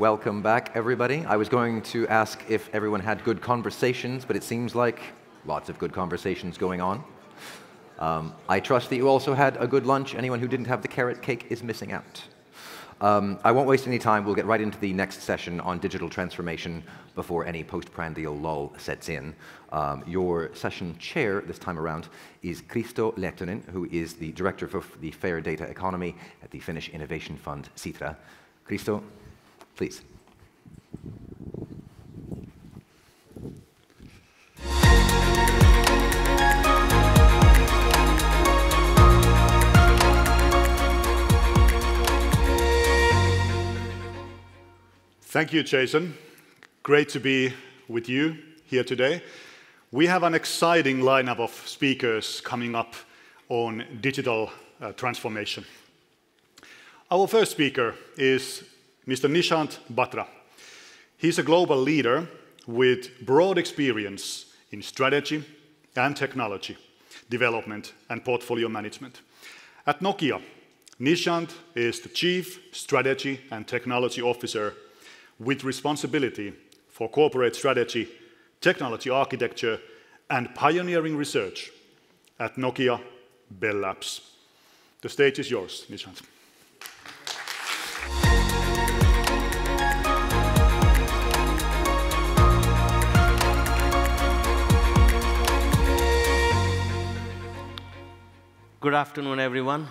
Welcome back, everybody. I was going to ask if everyone had good conversations, but it seems like lots of good conversations going on. Um, I trust that you also had a good lunch. Anyone who didn't have the carrot cake is missing out. Um, I won't waste any time. We'll get right into the next session on digital transformation before any postprandial lull sets in. Um, your session chair this time around is Kristo Lehtonen, who is the director for the Fair Data Economy at the Finnish Innovation Fund, Sitra. Kristo, please. Thank you, Jason. Great to be with you here today. We have an exciting lineup of speakers coming up on digital uh, transformation. Our first speaker is Mr. Nishant Batra. He's a global leader with broad experience in strategy and technology development and portfolio management. At Nokia, Nishant is the Chief Strategy and Technology Officer with responsibility for corporate strategy, technology architecture, and pioneering research at Nokia Bell Labs. The stage is yours, Nishant. Good afternoon, everyone.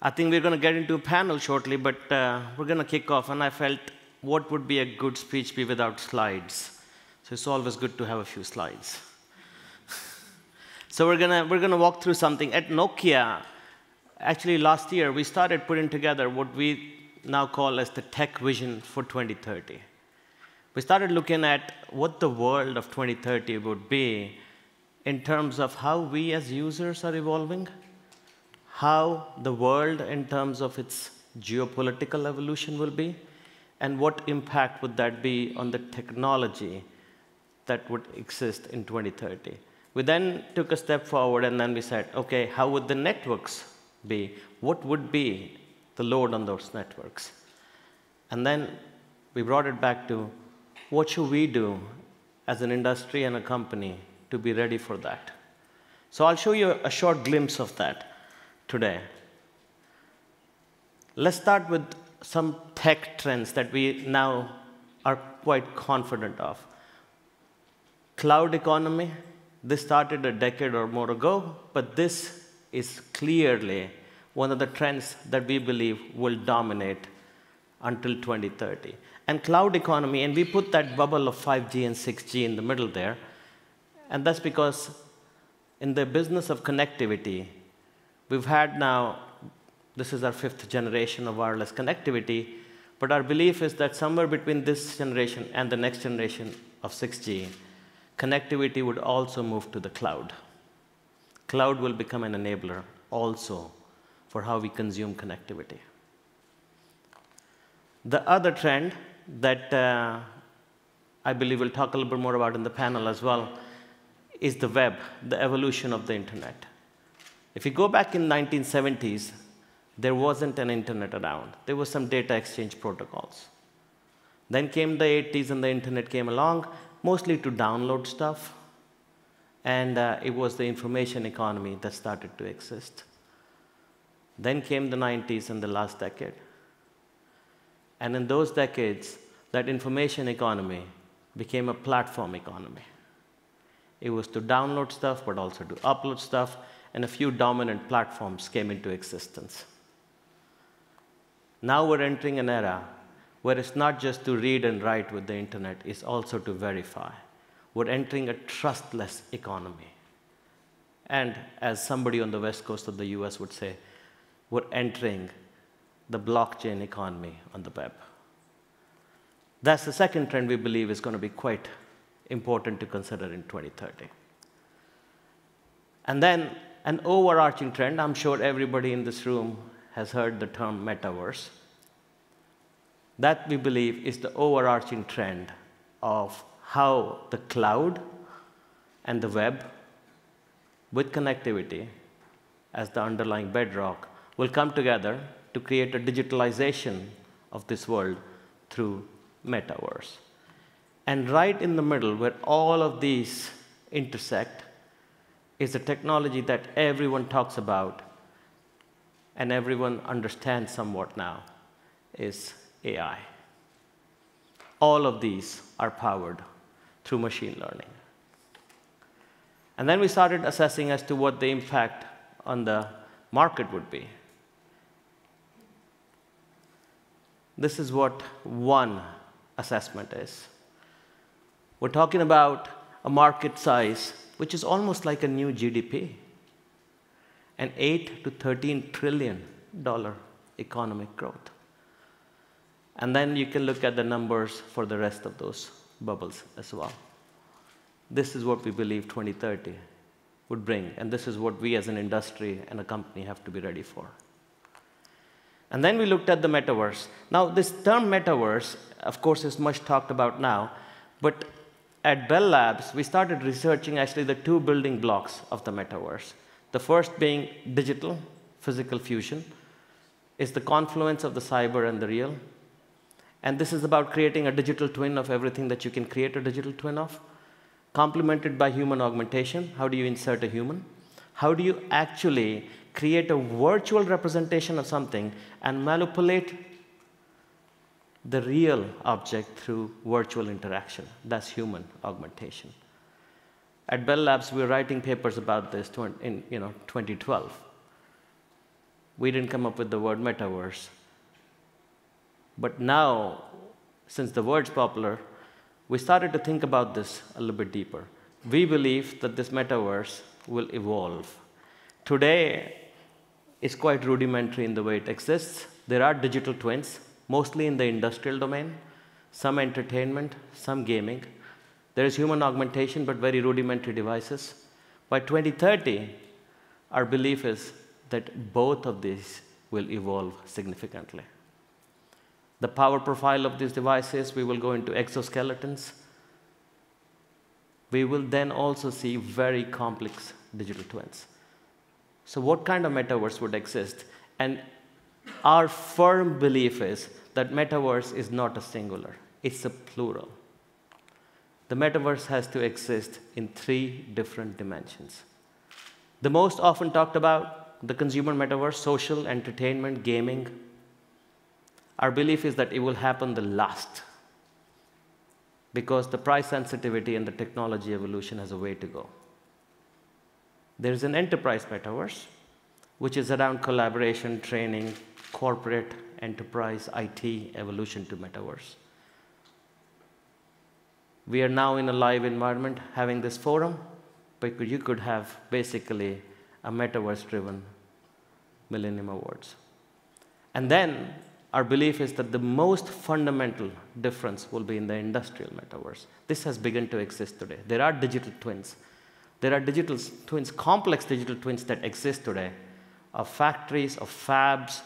I think we're going to get into a panel shortly, but uh, we're going to kick off. And I felt what would be a good speech be without slides? So it's always good to have a few slides. so we're going we're gonna walk through something. At Nokia, actually last year, we started putting together what we now call as the tech vision for 2030. We started looking at what the world of 2030 would be in terms of how we as users are evolving, how the world, in terms of its geopolitical evolution, will be, and what impact would that be on the technology that would exist in 2030. We then took a step forward and then we said, okay, how would the networks be? What would be the load on those networks? And then we brought it back to what should we do as an industry and a company to be ready for that? So I'll show you a short glimpse of that today. Let's start with some tech trends that we now are quite confident of. Cloud economy, this started a decade or more ago, but this is clearly one of the trends that we believe will dominate until 2030. And cloud economy, and we put that bubble of 5G and 6G in the middle there, and that's because in the business of connectivity, We've had now, this is our fifth generation of wireless connectivity, but our belief is that somewhere between this generation and the next generation of 6G, connectivity would also move to the cloud. Cloud will become an enabler also for how we consume connectivity. The other trend that uh, I believe we'll talk a little bit more about in the panel as well is the web, the evolution of the internet. If you go back in 1970s, there wasn't an internet around. There was some data exchange protocols. Then came the 80s and the internet came along, mostly to download stuff. And uh, it was the information economy that started to exist. Then came the 90s and the last decade. And in those decades, that information economy became a platform economy. It was to download stuff, but also to upload stuff, and a few dominant platforms came into existence. Now we're entering an era where it's not just to read and write with the internet, it's also to verify. We're entering a trustless economy. And as somebody on the west coast of the US would say, we're entering the blockchain economy on the web. That's the second trend we believe is going to be quite important to consider in 2030. And then an overarching trend. I'm sure everybody in this room has heard the term metaverse. That we believe is the overarching trend of how the cloud and the web, with connectivity as the underlying bedrock, will come together to create a digitalization of this world through metaverse. And right in the middle, where all of these intersect, is a technology that everyone talks about and everyone understands somewhat now is AI. All of these are powered through machine learning. And then we started assessing as to what the impact on the market would be. This is what one assessment is. We're talking about a market size which is almost like a new GDP, an 8 to 13 trillion dollar economic growth. And then you can look at the numbers for the rest of those bubbles as well. This is what we believe 2030 would bring, and this is what we as an industry and a company have to be ready for. And then we looked at the metaverse. Now, this term metaverse, of course, is much talked about now, but at Bell Labs, we started researching actually the two building blocks of the metaverse. The first being digital, physical fusion, is the confluence of the cyber and the real. And this is about creating a digital twin of everything that you can create a digital twin of, complemented by human augmentation. How do you insert a human? How do you actually create a virtual representation of something and manipulate the real object through virtual interaction. That's human augmentation. At Bell Labs, we were writing papers about this in you know, 2012. We didn't come up with the word metaverse. But now, since the word's popular, we started to think about this a little bit deeper. We believe that this metaverse will evolve. Today, it's quite rudimentary in the way it exists. There are digital twins, mostly in the industrial domain, some entertainment, some gaming. There is human augmentation, but very rudimentary devices. By 2030, our belief is that both of these will evolve significantly. The power profile of these devices, we will go into exoskeletons. We will then also see very complex digital twins. So, what kind of metaverse would exist? And our firm belief is that metaverse is not a singular, it's a plural. The metaverse has to exist in three different dimensions. The most often talked about, the consumer metaverse, social, entertainment, gaming. Our belief is that it will happen the last because the price sensitivity and the technology evolution has a way to go. There's an enterprise metaverse, which is around collaboration, training, corporate, enterprise, IT evolution to metaverse. We are now in a live environment having this forum, but you could have basically a metaverse driven Millennium Awards. And then our belief is that the most fundamental difference will be in the industrial metaverse. This has begun to exist today. There are digital twins there are digital twins, complex digital twins that exist today of factories, of fabs,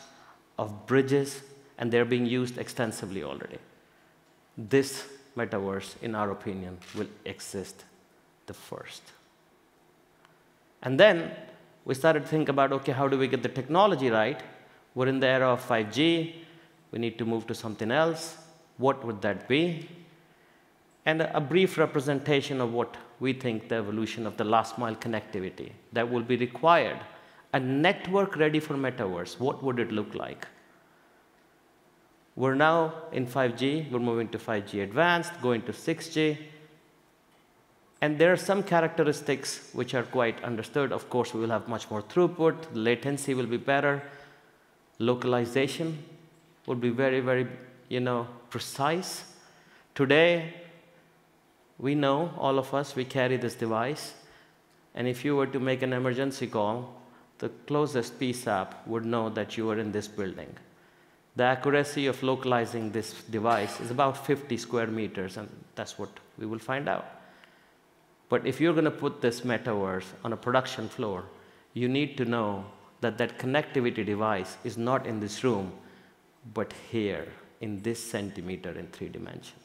of bridges, and they're being used extensively already. This metaverse, in our opinion, will exist the first. And then we started to think about okay, how do we get the technology right? We're in the era of 5G, we need to move to something else. What would that be? And a brief representation of what we think the evolution of the last mile connectivity that will be required. A network ready for metaverse, what would it look like? We're now in 5G, we're moving to 5G advanced, going to 6G. And there are some characteristics which are quite understood. Of course, we will have much more throughput, latency will be better, localization will be very, very, you know, precise. Today, we know, all of us, we carry this device, and if you were to make an emergency call, the closest PSAP would know that you are in this building. The accuracy of localizing this device is about 50 square meters, and that's what we will find out. But if you're going to put this metaverse on a production floor, you need to know that that connectivity device is not in this room, but here in this centimeter in three dimensions.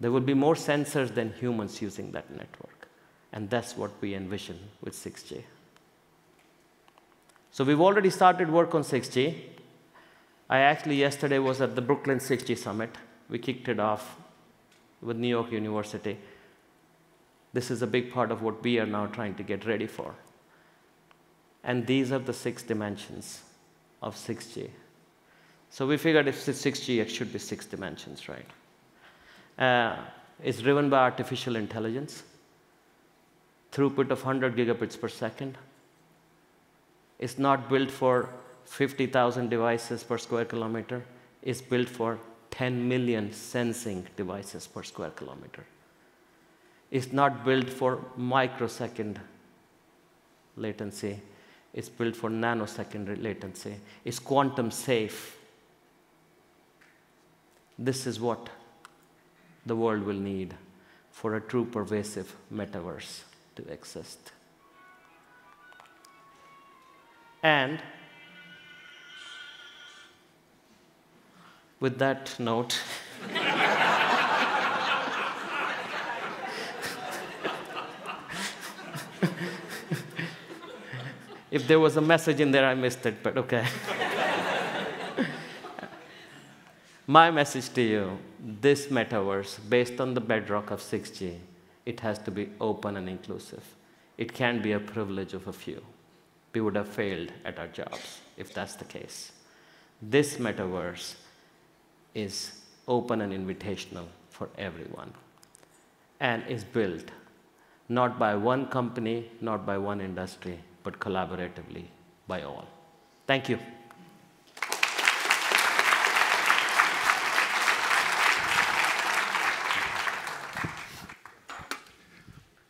There will be more sensors than humans using that network. And that's what we envision with 6G. So we've already started work on 6G. I actually yesterday was at the Brooklyn 6G Summit. We kicked it off with New York University. This is a big part of what we are now trying to get ready for. And these are the six dimensions of 6G. So we figured if it's 6G, it should be six dimensions, right? Uh, it's driven by artificial intelligence, throughput of 100 gigabits per second. It's not built for 50,000 devices per square kilometer. It's built for 10 million sensing devices per square kilometer. It's not built for microsecond latency. It's built for nanosecond latency. It's quantum safe. This is what the world will need for a true pervasive metaverse to exist. And with that note, if there was a message in there, I missed it, but okay. My message to you this metaverse, based on the bedrock of 6G, it has to be open and inclusive. It can't be a privilege of a few. We would have failed at our jobs if that's the case. This metaverse is open and invitational for everyone and is built not by one company, not by one industry, but collaboratively by all. Thank you.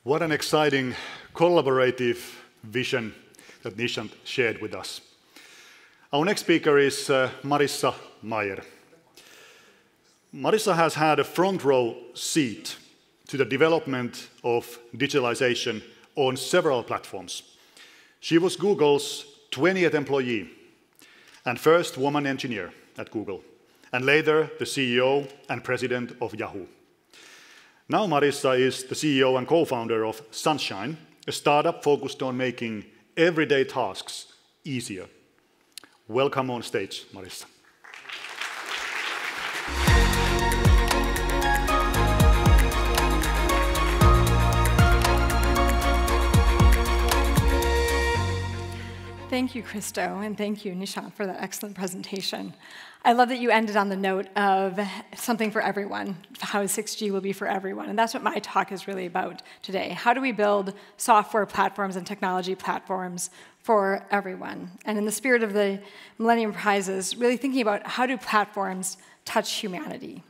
What an exciting collaborative vision that Nishant shared with us. Our next speaker is uh, Marissa Mayer. Marissa has had a front row seat to the development of digitalization on several platforms. She was Google's 20th employee and first woman engineer at Google, and later the CEO and president of Yahoo. Now Marissa is the CEO and co-founder of Sunshine, a startup focused on making everyday tasks easier. Welcome on stage, Marissa. Thank you, Kristo, and thank you, Nishant, for that excellent presentation. I love that you ended on the note of something for everyone, how 6G will be for everyone. And that's what my talk is really about today. How do we build software platforms and technology platforms for everyone? And in the spirit of the Millennium Prizes, really thinking about how do platforms touch humanity?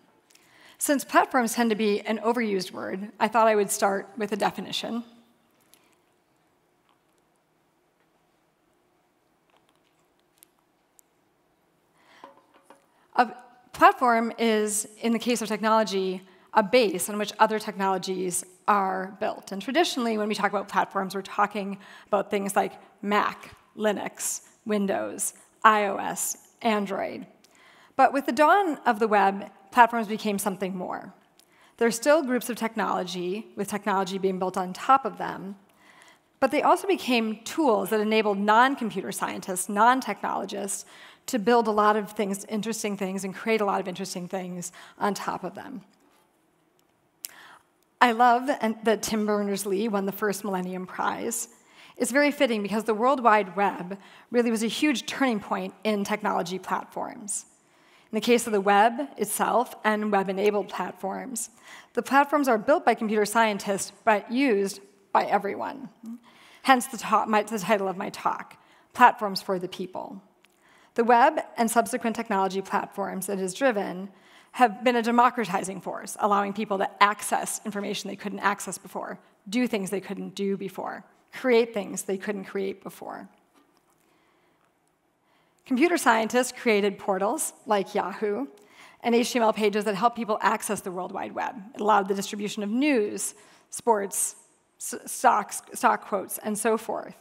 Since platforms tend to be an overused word, I thought I would start with a definition. A platform is, in the case of technology, a base on which other technologies are built. And traditionally, when we talk about platforms, we're talking about things like Mac, Linux, Windows, iOS, Android. But with the dawn of the web, platforms became something more. There are still groups of technology, with technology being built on top of them, but they also became tools that enabled non computer scientists, non technologists, to build a lot of things, interesting things, and create a lot of interesting things on top of them. I love that Tim Berners-Lee won the first Millennium Prize. It's very fitting because the World Wide Web really was a huge turning point in technology platforms. In the case of the web itself and web enabled platforms, the platforms are built by computer scientists but used by everyone. Hence the, talk, my, the title of my talk Platforms for the People. The web and subsequent technology platforms it has driven have been a democratizing force, allowing people to access information they couldn't access before, do things they couldn't do before, create things they couldn't create before. Computer scientists created portals like Yahoo and HTML pages that help people access the World Wide Web. It allowed the distribution of news, sports, stocks, stock quotes, and so forth.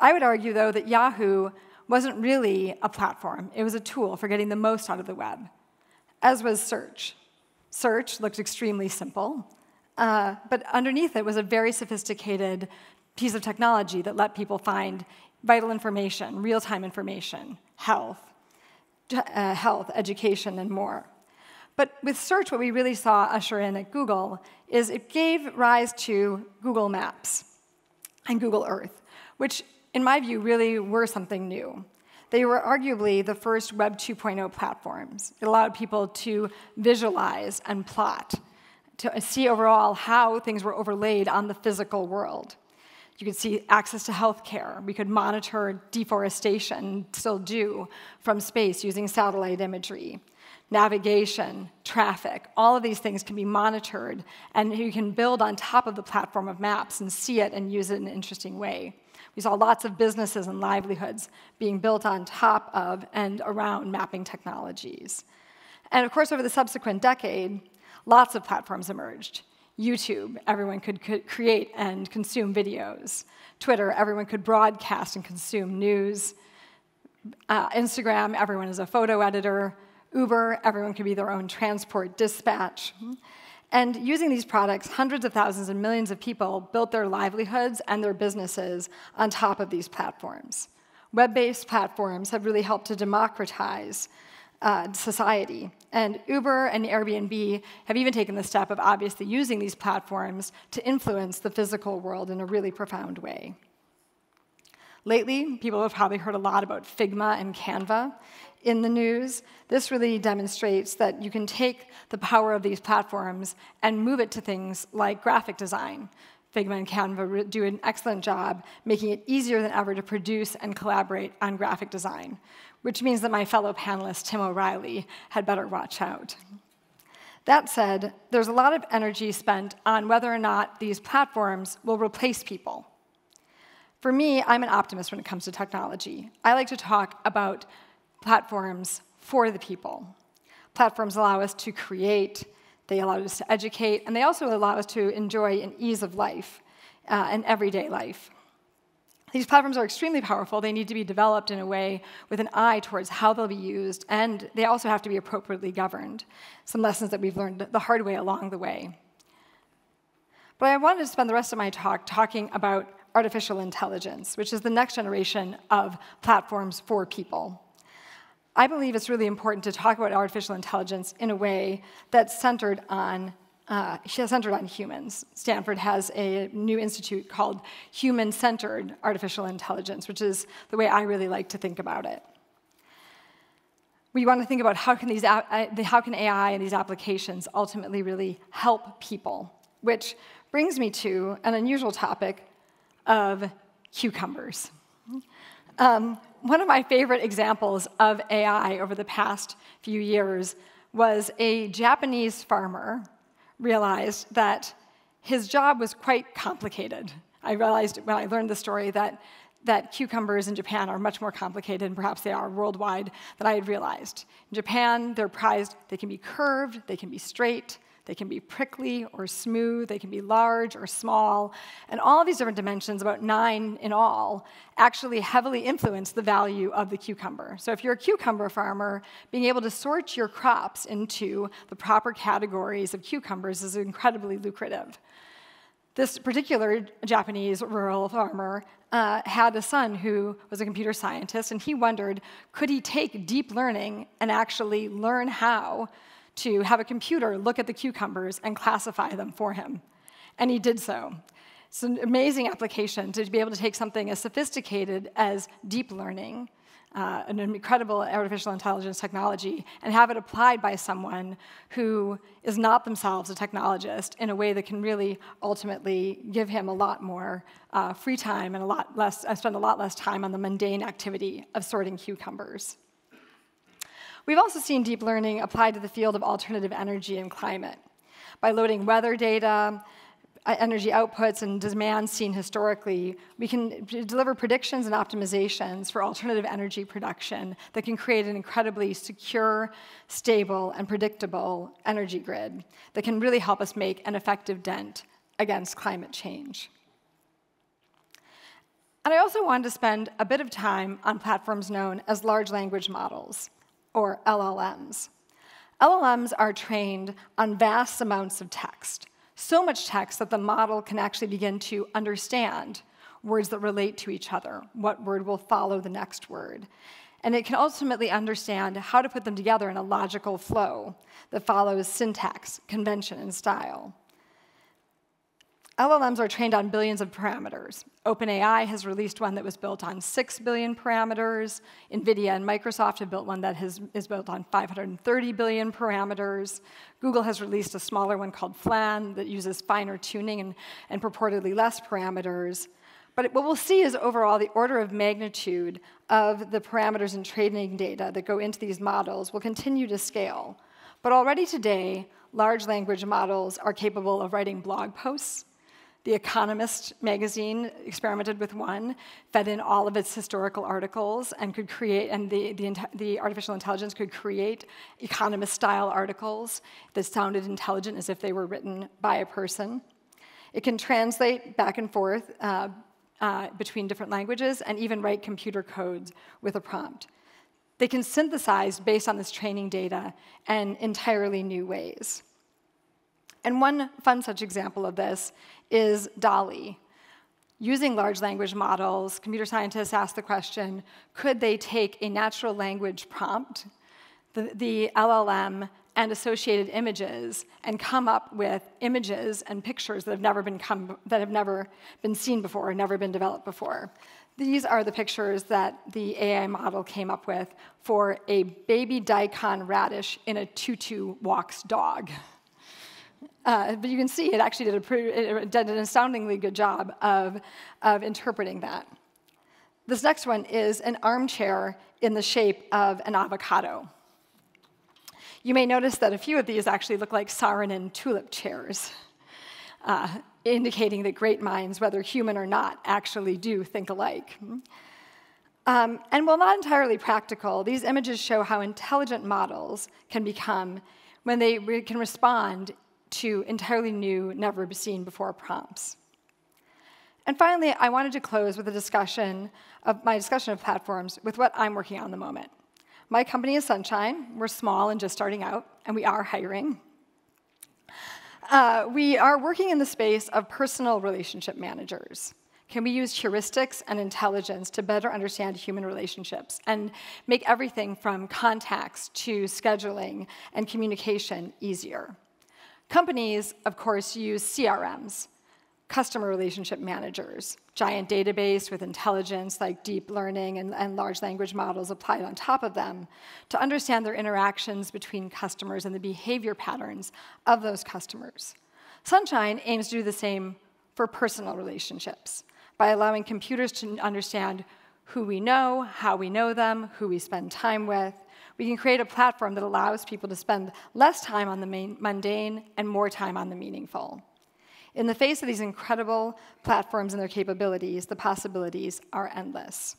I would argue, though, that Yahoo wasn't really a platform, it was a tool for getting the most out of the web, as was search. Search looked extremely simple, uh, but underneath it was a very sophisticated piece of technology that let people find vital information, real time information, health, uh, health, education, and more. But with search, what we really saw usher in at Google is it gave rise to Google Maps and Google Earth, which, in my view, really were something new. They were arguably the first Web 2.0 platforms. It allowed people to visualize and plot, to see overall how things were overlaid on the physical world. You could see access to healthcare. We could monitor deforestation, still do, from space using satellite imagery. Navigation, traffic, all of these things can be monitored, and you can build on top of the platform of maps and see it and use it in an interesting way. We saw lots of businesses and livelihoods being built on top of and around mapping technologies. And of course, over the subsequent decade, lots of platforms emerged. YouTube, everyone could, create and consume videos. Twitter, everyone could broadcast and consume news. Uh, Instagram, everyone is a photo editor. Uber, everyone could be their own transport dispatch. And using these products, hundreds of thousands and millions of people built their livelihoods and their businesses on top of these platforms. Web based platforms have really helped to democratize uh, society. And Uber and Airbnb have even taken the step of obviously using these platforms to influence the physical world in a really profound way. Lately, people have probably heard a lot about Figma and Canva in the news. This really demonstrates that you can take the power of these platforms and move it to things like graphic design. Figma and Canva do an excellent job making it easier than ever to produce and collaborate on graphic design which means that my fellow panelist, Tim O'Reilly, had better watch out. That said, there's a lot of energy spent on whether or not these platforms will replace people. For me, I'm an optimist when it comes to technology. I like to talk about platforms for the people. Platforms allow us to create, they allow us to educate, and they also allow us to enjoy an ease of life, uh, an everyday life. These platforms are extremely powerful. They need to be developed in a way with an eye towards how they'll be used, and they also have to be appropriately governed. Some lessons that we've learned the hard way along the way. But I wanted to spend the rest of my talk talking about artificial intelligence, which is the next generation of platforms for people. I believe it's really important to talk about artificial intelligence in a way that's centered on uh, centered on humans. Stanford has a new institute called Human Centered Artificial Intelligence, which is the way I really like to think about it. We want to think about how can, these, uh, how can AI and these applications ultimately really help people, which brings me to an unusual topic of cucumbers. Um, one of my favorite examples of AI over the past few years was a Japanese farmer realized that his job was quite complicated. I realized when I learned the story that, that cucumbers in Japan are much more complicated, and perhaps they are worldwide, than I had realized. In Japan, they're prized, they can be curved, they can be straight, they can be prickly or smooth, they can be large or small, and all these different dimensions, about nine in all, actually heavily influence the value of the cucumber. So if you're a cucumber farmer, being able to sort your crops into the proper categories of cucumbers is incredibly lucrative. This particular Japanese rural farmer uh, had a son who was a computer scientist, and he wondered could he take deep learning and actually learn how to have a computer look at the cucumbers and classify them for him. And he did so. It's an amazing application to be able to take something as sophisticated as deep learning, uh, an incredible artificial intelligence technology, and have it applied by someone who is not themselves a technologist in a way that can really ultimately give him a lot more uh, free time and a lot less, I uh, spend a lot less time on the mundane activity of sorting cucumbers. We've also seen deep learning applied to the field of alternative energy and climate. By loading weather data, uh, energy outputs, and demands seen historically, we can deliver predictions and optimizations for alternative energy production that can create an incredibly secure, stable, and predictable energy grid that can really help us make an effective dent against climate change. And I also wanted to spend a bit of time on platforms known as large language models or LLMs. LLMs are trained on vast amounts of text, so much text that the model can actually begin to understand words that relate to each other, what word will follow the next word. and it can ultimately understand how to put them together in a logical flow that follows syntax, convention, and style. LLMs are trained on billions of parameters. OpenAI has released one that was built on 6 billion parameters. NVIDIA and Microsoft have built one that has, is built on 530 billion parameters. Google has released a smaller one called FLAN that uses finer tuning and, and purportedly less parameters. But what we'll see is overall the order of magnitude of the parameters and training data that go into these models will continue to scale. But already today, large language models are capable of writing blog posts. The Economist magazine experimented with one, fed in all of its historical articles, and could create, and the, the, the artificial intelligence could create economist style articles that sounded intelligent as if they were written by a person. It can translate back and forth uh, uh, between different languages and even write computer codes with a prompt. They can synthesize based on this training data in entirely new ways. And one fun such example of this is DALL-E. Using large language models, computer scientists asked the question, could they take a natural language prompt, the, the LLM, and associated images and come up with images and pictures that have never been, come, that have never been seen before or never been developed before. These are the pictures that the AI model came up with for a baby daikon radish in a tutu walks dog. Uh, but you can see it actually did, a pretty, it did an astoundingly good job of, of interpreting that. This next one is an armchair in the shape of an avocado. You may notice that a few of these actually look like Saarinen tulip chairs, uh, indicating that great minds, whether human or not, actually do think alike. Um, and while not entirely practical, these images show how intelligent models can become when they re can respond to entirely new, never seen before prompts. And finally, I wanted to close with a discussion of my discussion of platforms with what I'm working on the moment. My company is Sunshine. We're small and just starting out, and we are hiring. Uh, we are working in the space of personal relationship managers. Can we use heuristics and intelligence to better understand human relationships and make everything from contacts to scheduling and communication easier? Companies, of course, use CRMs, customer relationship managers, giant database with intelligence like deep learning and, and, large language models applied on top of them to understand their interactions between customers and the behavior patterns of those customers. Sunshine aims to do the same for personal relationships by allowing computers to understand who we know, how we know them, who we spend time with. We can create a platform that allows people to spend less time on the mundane and more time on the meaningful. In the face of these incredible platforms and their capabilities, the possibilities are endless.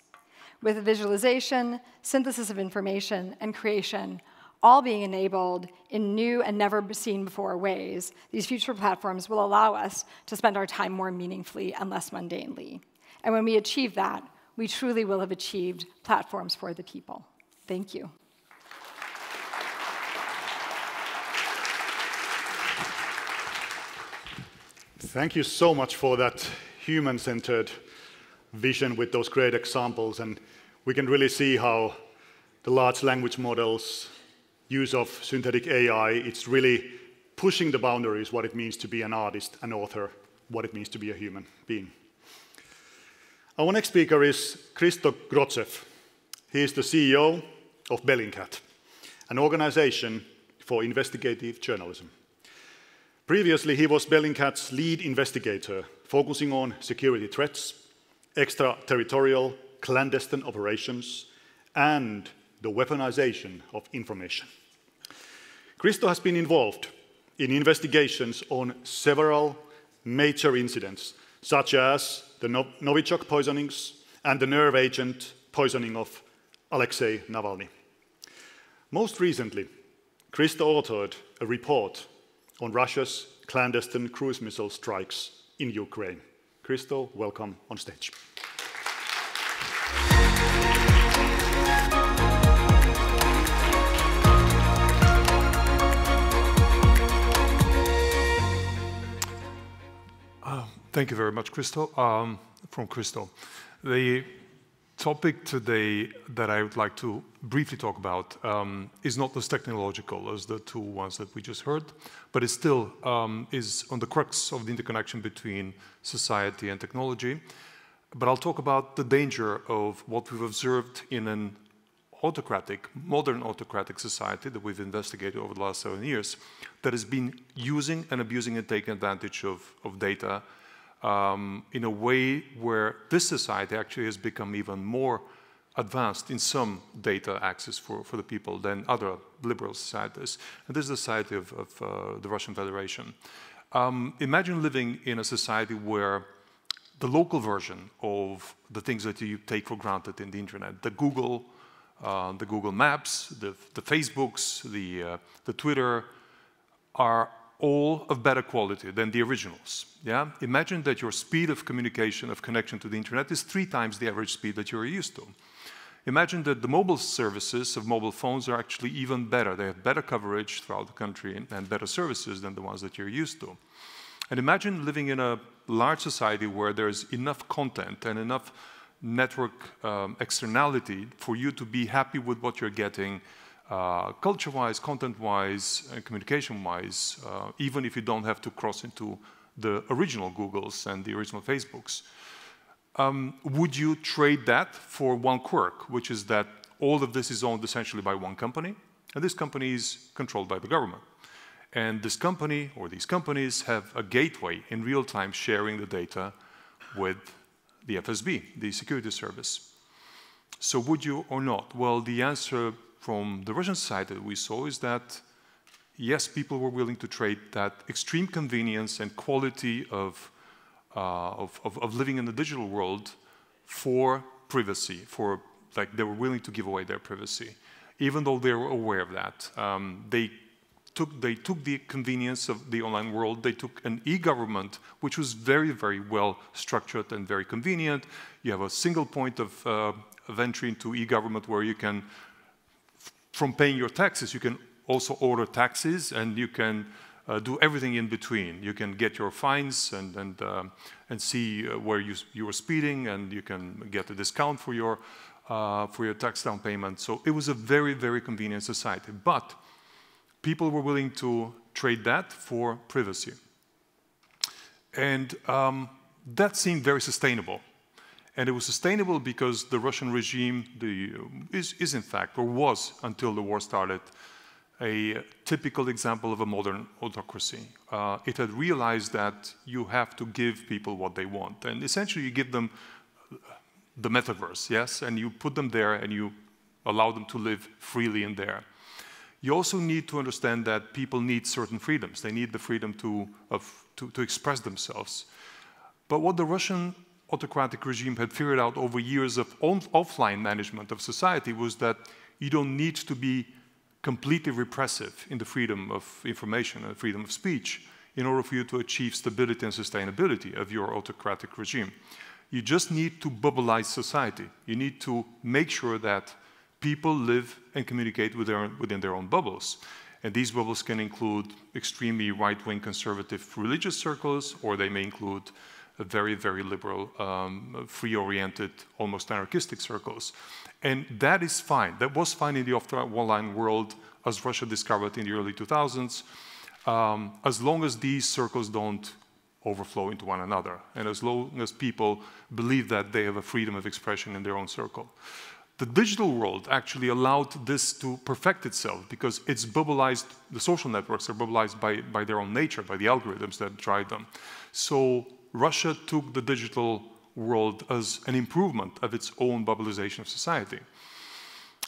With visualization, synthesis of information, and creation all being enabled in new and never seen before ways, these future platforms will allow us to spend our time more meaningfully and less mundanely. And when we achieve that, we truly will have achieved platforms for the people. Thank you. Thank you so much for that human centered vision with those great examples. And we can really see how the large language models, use of synthetic AI, it's really pushing the boundaries what it means to be an artist, an author, what it means to be a human being. Our next speaker is Christo Grozev. He is the CEO of Bellingcat, an organization for investigative journalism. Previously, he was Bellingcat's lead investigator, focusing on security threats, extraterritorial, clandestine operations, and the weaponization of information. Christo has been involved in investigations on several major incidents, such as the Novichok poisonings and the nerve agent poisoning of Alexei Navalny. Most recently, Christo authored a report on Russia's clandestine cruise missile strikes in Ukraine. Christo, welcome on stage. Uh, thank you very much, Kristo. Um, from Christo. The topic today that I would like to briefly talk about um, is not as technological as the two ones that we just heard, but it still um, is on the crux of the interconnection between society and technology. But I'll talk about the danger of what we've observed in an autocratic, modern autocratic society that we've investigated over the last seven years that has been using and abusing and taking advantage of, of data um, in a way where this society actually has become even more advanced in some data access for, for the people than other liberal societies. And this is the society of, of uh, the Russian Federation. Um, imagine living in a society where the local version of the things that you take for granted in the internet, the Google, uh, the Google Maps, the, the Facebooks, the, uh, the Twitter, are all of better quality than the originals. Yeah? Imagine that your speed of communication, of connection to the internet is three times the average speed that you're used to. Imagine that the mobile services of mobile phones are actually even better. They have better coverage throughout the country and better services than the ones that you're used to. And imagine living in a large society where there's enough content and enough network um, externality for you to be happy with what you're getting uh, culture-wise, content-wise, and communication-wise, uh, even if you don't have to cross into the original Googles and the original Facebooks. Um, would you trade that for one quirk, which is that all of this is owned essentially by one company, and this company is controlled by the government. And this company, or these companies, have a gateway in real time sharing the data with the FSB, the security service. So would you or not? Well, the answer from the Russian side that we saw is that yes, people were willing to trade that extreme convenience and quality of, uh, of, of, of, living in the digital world for privacy, for like they were willing to give away their privacy, even though they were aware of that. Um, they took, they took the convenience of the online world, they took an e-government, which was very, very well structured and very convenient. You have a single point of, uh, of entry into e-government where you can from paying your taxes, you can also order taxes and you can uh, do everything in between. You can get your fines and, and, uh, and see uh, where you, you were speeding and you can get a discount for your, uh, for your tax down payment. So it was a very, very convenient society. But people were willing to trade that for privacy. And um, that seemed very sustainable. And it was sustainable because the Russian regime the, is, is, in fact, or was until the war started, a typical example of a modern autocracy. Uh, it had realized that you have to give people what they want. And essentially, you give them the metaverse, yes? And you put them there and you allow them to live freely in there. You also need to understand that people need certain freedoms. They need the freedom to, of, to, to express themselves. But what the Russian autocratic regime had figured out over years of offline management of society was that you don't need to be completely repressive in the freedom of information and freedom of speech in order for you to achieve stability and sustainability of your autocratic regime. You just need to bubbleize society. You need to make sure that people live and communicate with their, within their own bubbles. And these bubbles can include extremely right-wing conservative religious circles, or they may include very, very liberal, um, free-oriented, almost anarchistic circles. And that is fine. That was fine in the offline world, as Russia discovered in the early 2000s, um, as long as these circles don't overflow into one another, and as long as people believe that they have a freedom of expression in their own circle. The digital world actually allowed this to perfect itself because it's bubbleized, the social networks are bubbleized by, by their own nature, by the algorithms that drive them. So Russia took the digital world as an improvement of its own bubbleization of society.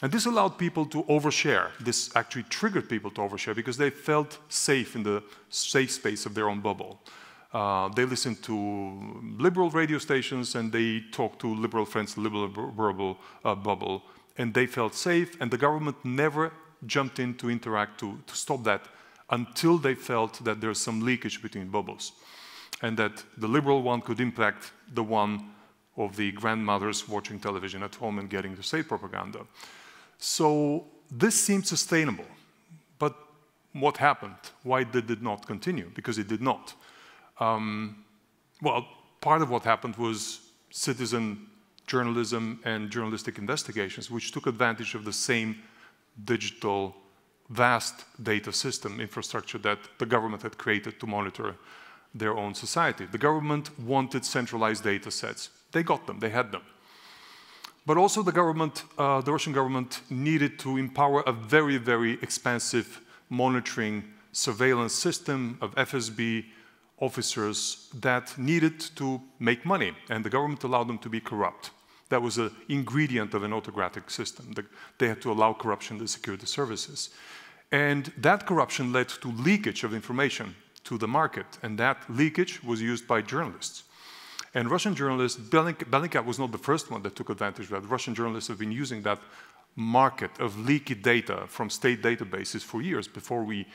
And this allowed people to overshare. This actually triggered people to overshare because they felt safe in the safe space of their own bubble. Uh, they listened to liberal radio stations and they talked to liberal friends, liberal verbal uh, bubble, and they felt safe. And the government never jumped in to interact to, to stop that until they felt that there's some leakage between bubbles and that the liberal one could impact the one of the grandmothers watching television at home and getting the state propaganda. So this seemed sustainable. But what happened? Why did it not continue? Because it did not. Um, well, part of what happened was citizen journalism and journalistic investigations, which took advantage of the same digital vast data system infrastructure that the government had created to monitor their own society. The government wanted centralized data sets. They got them, they had them. But also the government, uh, the Russian government needed to empower a very, very expensive monitoring surveillance system of FSB officers that needed to make money, and the government allowed them to be corrupt. That was an ingredient of an autocratic system. They had to allow corruption the security services. And that corruption led to leakage of information to the market, and that leakage was used by journalists. And Russian journalists, Bellingcat was not the first one that took advantage of that. Russian journalists have been using that market of leaky data from state databases for years before we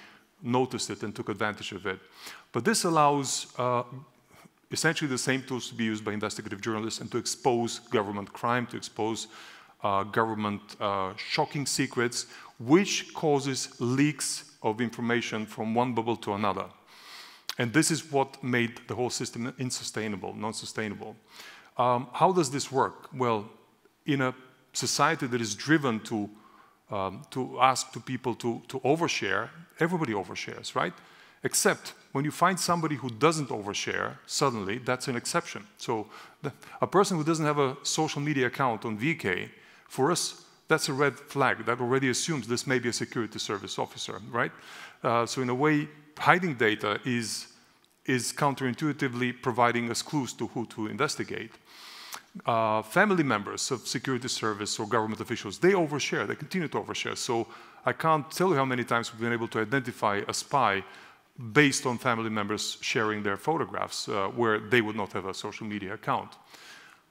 noticed it and took advantage of it. But this allows uh, essentially the same tools to be used by investigative journalists and to expose government crime, to expose uh, government uh, shocking secrets, which causes leaks of information from one bubble to another. And this is what made the whole system insustainable, non-sustainable. Um, how does this work? Well, in a society that is driven to, um, to ask to people to, to overshare, everybody overshares, right? Except when you find somebody who doesn't overshare, suddenly that's an exception. So the, a person who doesn't have a social media account on VK, for us, that's a red flag. That already assumes this may be a security service officer, right? Uh, so in a way, hiding data is is counterintuitively providing us clues to who to investigate. Uh, family members of security service or government officials, they overshare, they continue to overshare. So I can't tell you how many times we've been able to identify a spy based on family members sharing their photographs uh, where they would not have a social media account.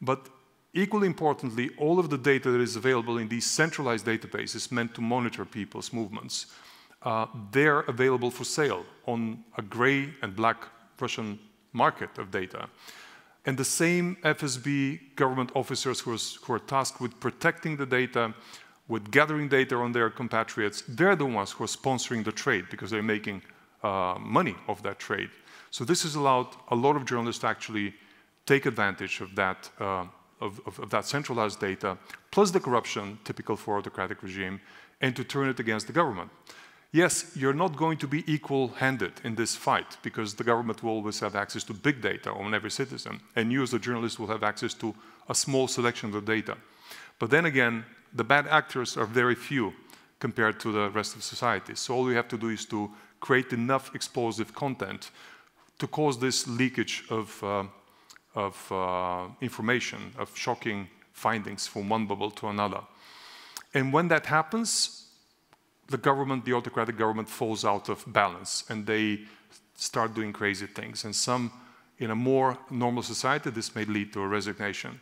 But equally importantly, all of the data that is available in these centralized databases meant to monitor people's movements, uh, they're available for sale on a gray and black Russian market of data. And the same FSB government officers who, was, who are tasked with protecting the data, with gathering data on their compatriots, they're the ones who are sponsoring the trade because they're making uh, money off that trade. So this has allowed a lot of journalists to actually take advantage of that, uh, of, of, of that centralized data, plus the corruption typical for autocratic regime, and to turn it against the government. Yes, you're not going to be equal-handed in this fight because the government will always have access to big data on every citizen, and you as a journalist will have access to a small selection of the data. But then again, the bad actors are very few compared to the rest of society. So all we have to do is to create enough explosive content to cause this leakage of, uh, of uh, information, of shocking findings from one bubble to another. And when that happens, the government, the autocratic government, falls out of balance and they start doing crazy things. And some, in a more normal society, this may lead to a resignation.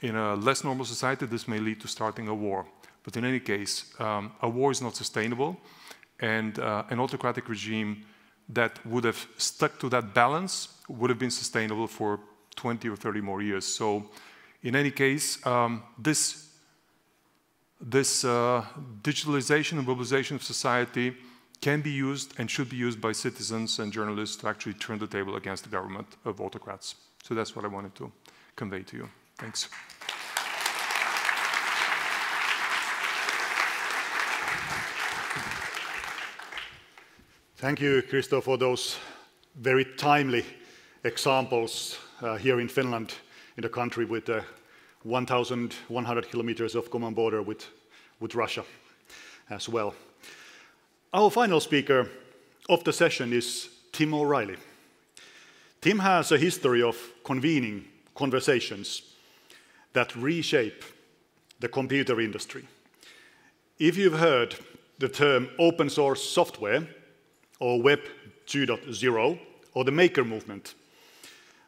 In a less normal society, this may lead to starting a war. But in any case, um, a war is not sustainable, and uh, an autocratic regime that would have stuck to that balance would have been sustainable for 20 or 30 more years. So, in any case, um, this this uh, digitalization and mobilization of society can be used and should be used by citizens and journalists to actually turn the table against the government of autocrats. So that's what I wanted to convey to you. Thanks. Thank you, Christo, for those very timely examples uh, here in Finland, in the country with the 1,100 kilometers of common border with, with Russia as well. Our final speaker of the session is Tim O'Reilly. Tim has a history of convening conversations that reshape the computer industry. If you've heard the term open source software or Web 2.0 or the maker movement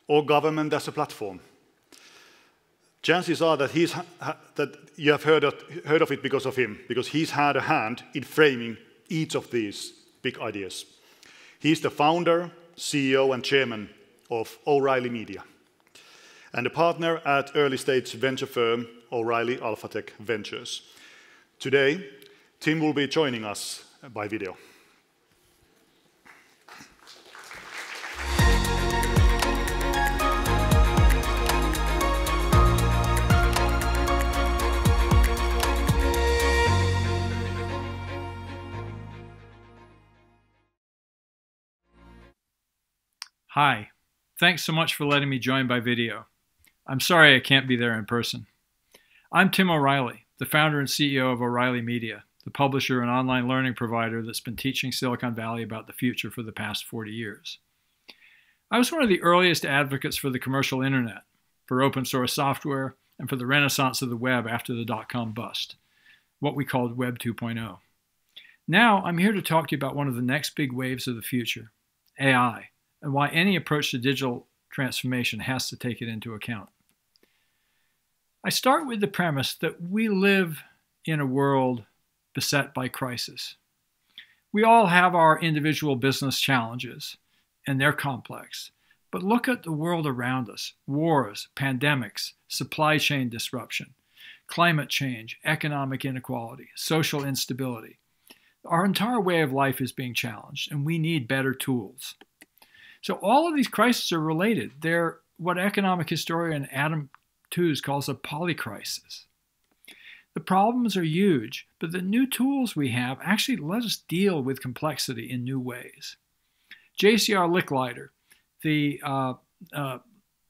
or government as a platform, chances are that, he's, that you have heard of, heard of it because of him, because he's had a hand in framing each of these big ideas. He's the founder, CEO, and chairman of O'Reilly Media, and a partner at early stage venture firm O'Reilly AlphaTech Ventures. Today, Tim will be joining us by video. Hi. Thanks so much for letting me join by video. I'm sorry I can't be there in person. I'm Tim O'Reilly, the founder and CEO of O'Reilly Media, the publisher and online learning provider that's been teaching Silicon Valley about the future for the past 40 years. I was one of the earliest advocates for the commercial internet, for open source software, and for the renaissance of the web after the dot com bust, what we called Web 2.0. Now, I'm here to talk to you about one of the next big waves of the future AI and why any approach to digital transformation has to take it into account. I start with the premise that we live in a world beset by crisis. We all have our individual business challenges, and they're complex. But look at the world around us wars, pandemics, supply chain disruption, climate change, economic inequality, social instability. Our entire way of life is being challenged, and we need better tools. So all of these crises are related. They're what economic historian Adam Tooze calls a polycrisis. The problems are huge, but the new tools we have actually let us deal with complexity in new ways. JCR Licklider, the uh, uh,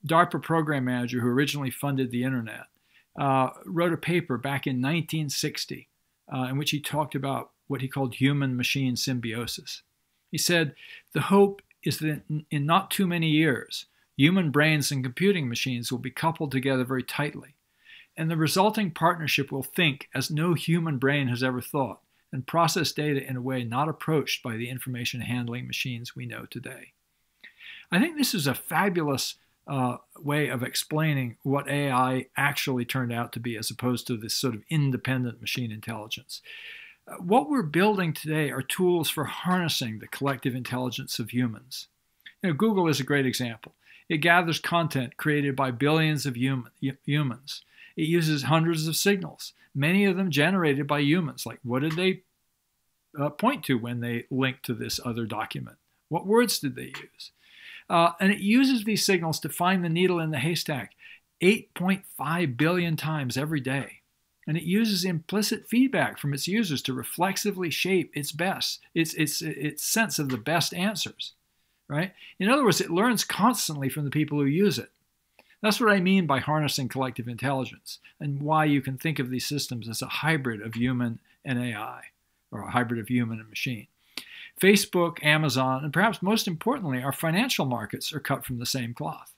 DARPA program manager who originally funded the internet, uh, wrote a paper back in 1960 uh, in which he talked about what he called human machine symbiosis. He said, The hope is that in not too many years, human brains and computing machines will be coupled together very tightly, and the resulting partnership will think as no human brain has ever thought and process data in a way not approached by the information handling machines we know today. I think this is a fabulous uh, way of explaining what AI actually turned out to be as opposed to this sort of independent machine intelligence what we're building today are tools for harnessing the collective intelligence of humans. You know, Google is a great example. It gathers content created by billions of human, humans. It uses hundreds of signals, many of them generated by humans. Like, what did they uh, point to when they linked to this other document? What words did they use? Uh, and it uses these signals to find the needle in the haystack 8.5 billion times every day and it uses implicit feedback from its users to reflexively shape its best, its, its, its sense of the best answers, right? In other words, it learns constantly from the people who use it. That's what I mean by harnessing collective intelligence and why you can think of these systems as a hybrid of human and AI, or a hybrid of human and machine. Facebook, Amazon, and perhaps most importantly, our financial markets are cut from the same cloth.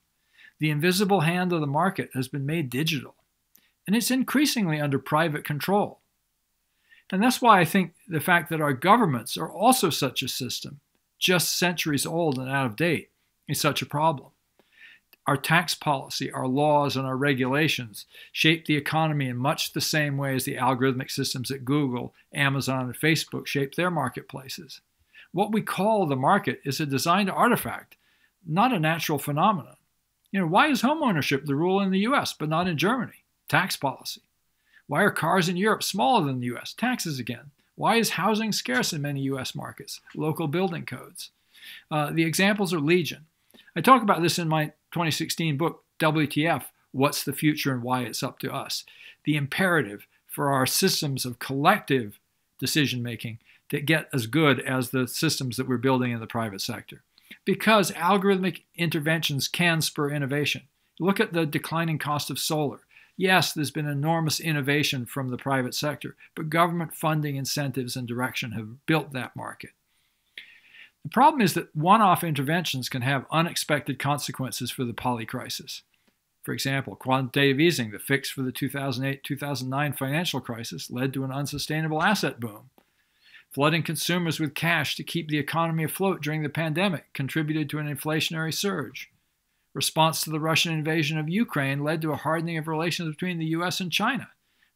The invisible hand of the market has been made digital and it's increasingly under private control. And that's why I think the fact that our governments are also such a system, just centuries old and out of date, is such a problem. Our tax policy, our laws, and our regulations shape the economy in much the same way as the algorithmic systems at Google, Amazon, and Facebook shape their marketplaces. What we call the market is a designed artifact, not a natural phenomenon. You know, why is homeownership the rule in the US but not in Germany? Tax policy. Why are cars in Europe smaller than the US? Taxes again. Why is housing scarce in many US markets? Local building codes. Uh, the examples are legion. I talk about this in my 2016 book, WTF What's the Future and Why It's Up to Us. The imperative for our systems of collective decision making to get as good as the systems that we're building in the private sector. Because algorithmic interventions can spur innovation. Look at the declining cost of solar. Yes, there's been enormous innovation from the private sector, but government funding, incentives, and direction have built that market. The problem is that one off interventions can have unexpected consequences for the polycrisis. For example, quantitative easing, the fix for the 2008 2009 financial crisis, led to an unsustainable asset boom. Flooding consumers with cash to keep the economy afloat during the pandemic contributed to an inflationary surge response to the Russian invasion of Ukraine led to a hardening of relations between the US and China,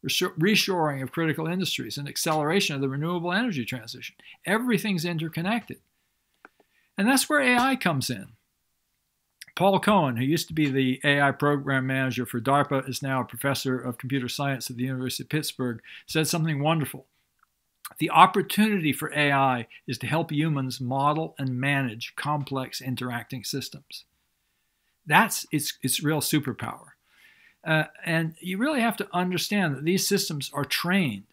reshoring of critical industries, and acceleration of the renewable energy transition. Everything's interconnected. And that's where AI comes in. Paul Cohen, who used to be the AI program manager for DARPA, is now a professor of computer science at the University of Pittsburgh, said something wonderful. The opportunity for AI is to help humans model and manage complex interacting systems. That's its, its real superpower. Uh, and you really have to understand that these systems are trained.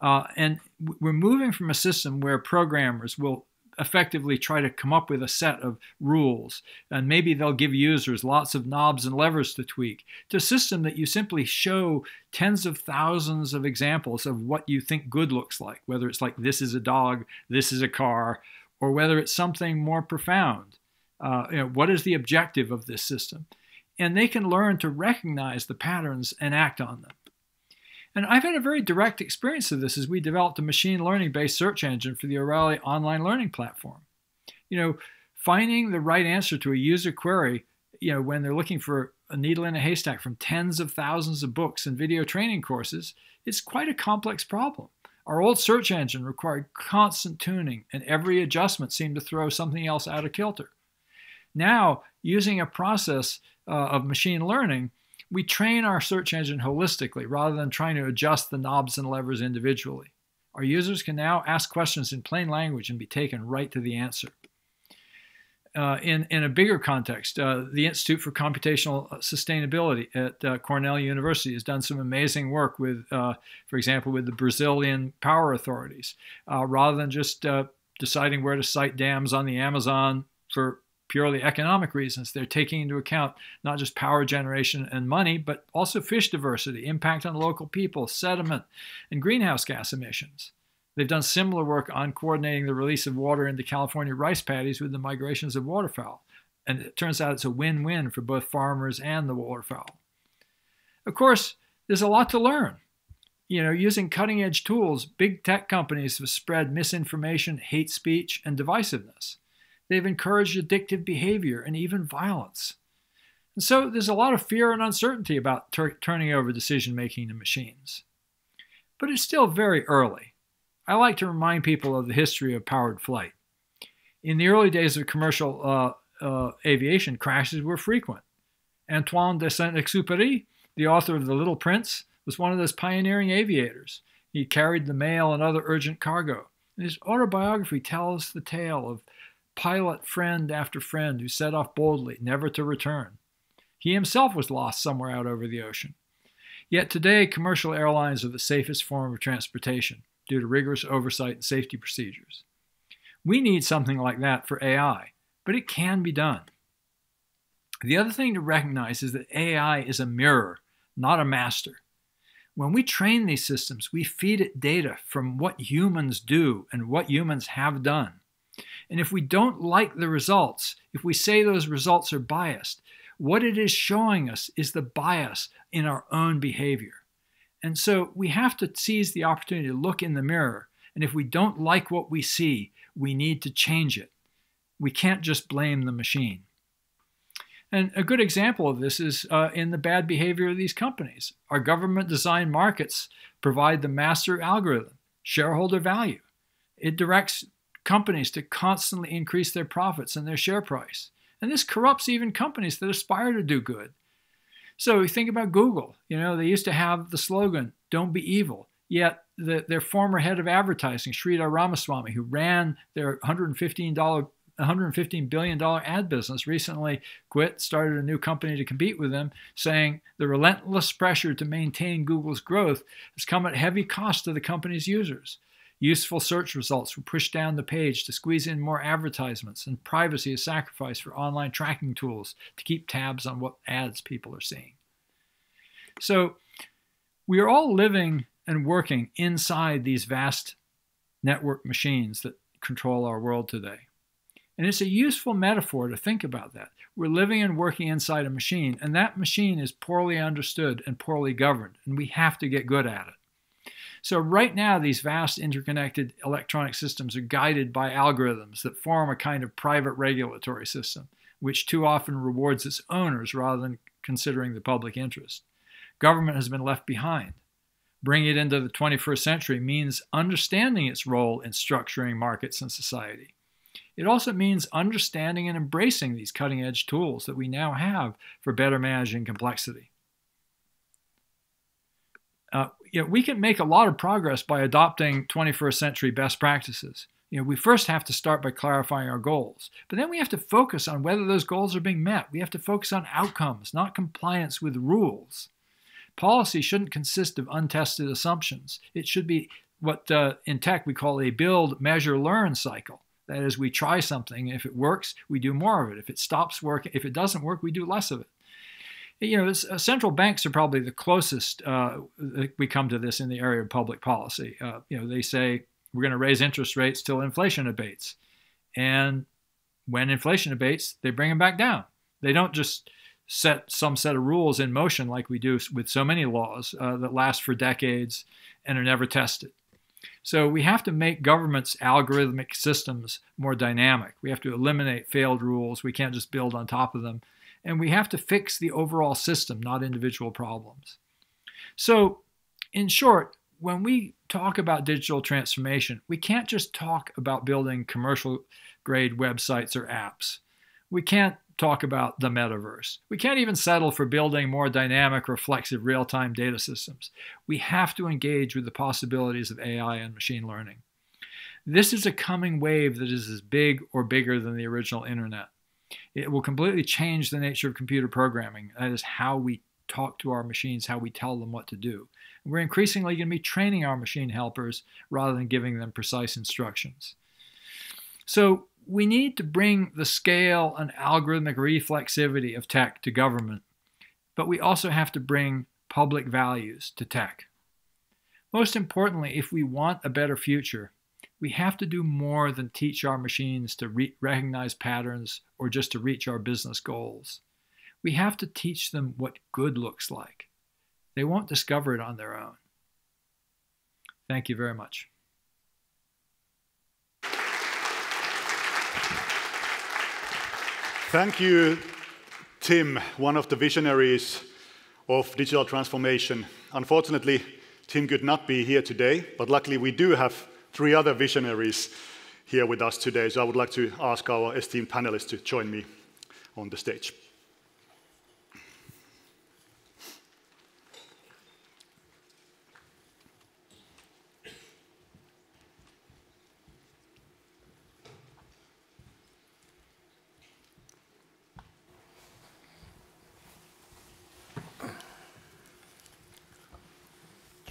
Uh, and we're moving from a system where programmers will effectively try to come up with a set of rules. And maybe they'll give users lots of knobs and levers to tweak to a system that you simply show tens of thousands of examples of what you think good looks like, whether it's like this is a dog, this is a car, or whether it's something more profound. Uh, you know, what is the objective of this system? And they can learn to recognize the patterns and act on them. And I've had a very direct experience of this as we developed a machine learning based search engine for the O'Reilly online learning platform. You know, finding the right answer to a user query, you know, when they're looking for a needle in a haystack from tens of thousands of books and video training courses, it's quite a complex problem. Our old search engine required constant tuning, and every adjustment seemed to throw something else out of kilter. Now, using a process uh, of machine learning, we train our search engine holistically rather than trying to adjust the knobs and levers individually. Our users can now ask questions in plain language and be taken right to the answer. Uh, in, in a bigger context, uh, the Institute for Computational Sustainability at uh, Cornell University has done some amazing work with, uh, for example, with the Brazilian power authorities. Uh, rather than just uh, deciding where to site dams on the Amazon for purely economic reasons. They're taking into account not just power generation and money, but also fish diversity, impact on local people, sediment, and greenhouse gas emissions. They've done similar work on coordinating the release of water into California rice paddies with the migrations of waterfowl. And it turns out it's a win win for both farmers and the waterfowl. Of course, there's a lot to learn. You know, using cutting edge tools, big tech companies have spread misinformation, hate speech, and divisiveness. They've encouraged addictive behavior and even violence. And so there's a lot of fear and uncertainty about tur- turning over decision making to machines. But it's still very early. I like to remind people of the history of powered flight. In the early days of commercial uh, uh, aviation, crashes were frequent. Antoine de Saint Exupéry, the author of The Little Prince, was one of those pioneering aviators. He carried the mail and other urgent cargo. And his autobiography tells the tale of pilot friend after friend who set off boldly, never to return. He himself was lost somewhere out over the ocean. Yet today, commercial airlines are the safest form of transportation due to rigorous oversight and safety procedures. We need something like that for AI, but it can be done. The other thing to recognize is that AI is a mirror, not a master. When we train these systems, we feed it data from what humans do and what humans have done. And if we don't like the results, if we say those results are biased, what it is showing us is the bias in our own behavior. And so we have to seize the opportunity to look in the mirror. And if we don't like what we see, we need to change it. We can't just blame the machine. And a good example of this is uh, in the bad behavior of these companies. Our government designed markets provide the master algorithm, shareholder value. It directs companies to constantly increase their profits and their share price. And this corrupts even companies that aspire to do good. So think about Google. You know, they used to have the slogan, don't be evil. Yet the, their former head of advertising, Sridhar Ramaswamy, who ran their $115 $115 billion ad business recently quit, started a new company to compete with them, saying the relentless pressure to maintain Google's growth has come at heavy cost to the company's users. Useful search results were pushed down the page to squeeze in more advertisements, and privacy is sacrificed for online tracking tools to keep tabs on what ads people are seeing. So, we are all living and working inside these vast network machines that control our world today. And it's a useful metaphor to think about that. We're living and working inside a machine, and that machine is poorly understood and poorly governed, and we have to get good at it. So, right now, these vast interconnected electronic systems are guided by algorithms that form a kind of private regulatory system, which too often rewards its owners rather than considering the public interest. Government has been left behind. Bringing it into the 21st century means understanding its role in structuring markets and society. It also means understanding and embracing these cutting edge tools that we now have for better managing complexity. Uh, you know, we can make a lot of progress by adopting 21st century best practices. You know, we first have to start by clarifying our goals, but then we have to focus on whether those goals are being met. We have to focus on outcomes, not compliance with rules. Policy shouldn't consist of untested assumptions. It should be what uh, in tech we call a build, measure, learn cycle. That is, we try something. If it works, we do more of it. If it stops working, if it doesn't work, we do less of it. You know, this, uh, central banks are probably the closest uh, we come to this in the area of public policy. Uh, you know, they say we're going to raise interest rates till inflation abates, and when inflation abates, they bring them back down. They don't just set some set of rules in motion like we do with so many laws uh, that last for decades and are never tested. So we have to make government's algorithmic systems more dynamic. We have to eliminate failed rules. We can't just build on top of them. And we have to fix the overall system, not individual problems. So, in short, when we talk about digital transformation, we can't just talk about building commercial grade websites or apps. We can't talk about the metaverse. We can't even settle for building more dynamic, reflexive, real time data systems. We have to engage with the possibilities of AI and machine learning. This is a coming wave that is as big or bigger than the original internet. It will completely change the nature of computer programming. That is how we talk to our machines, how we tell them what to do. And we're increasingly going to be training our machine helpers rather than giving them precise instructions. So we need to bring the scale and algorithmic reflexivity of tech to government, but we also have to bring public values to tech. Most importantly, if we want a better future, we have to do more than teach our machines to re- recognize patterns or just to reach our business goals. We have to teach them what good looks like. They won't discover it on their own. Thank you very much. Thank you, Tim, one of the visionaries of digital transformation. Unfortunately, Tim could not be here today, but luckily we do have three other visionaries here with us today. So I would like to ask our esteemed panelists to join me on the stage.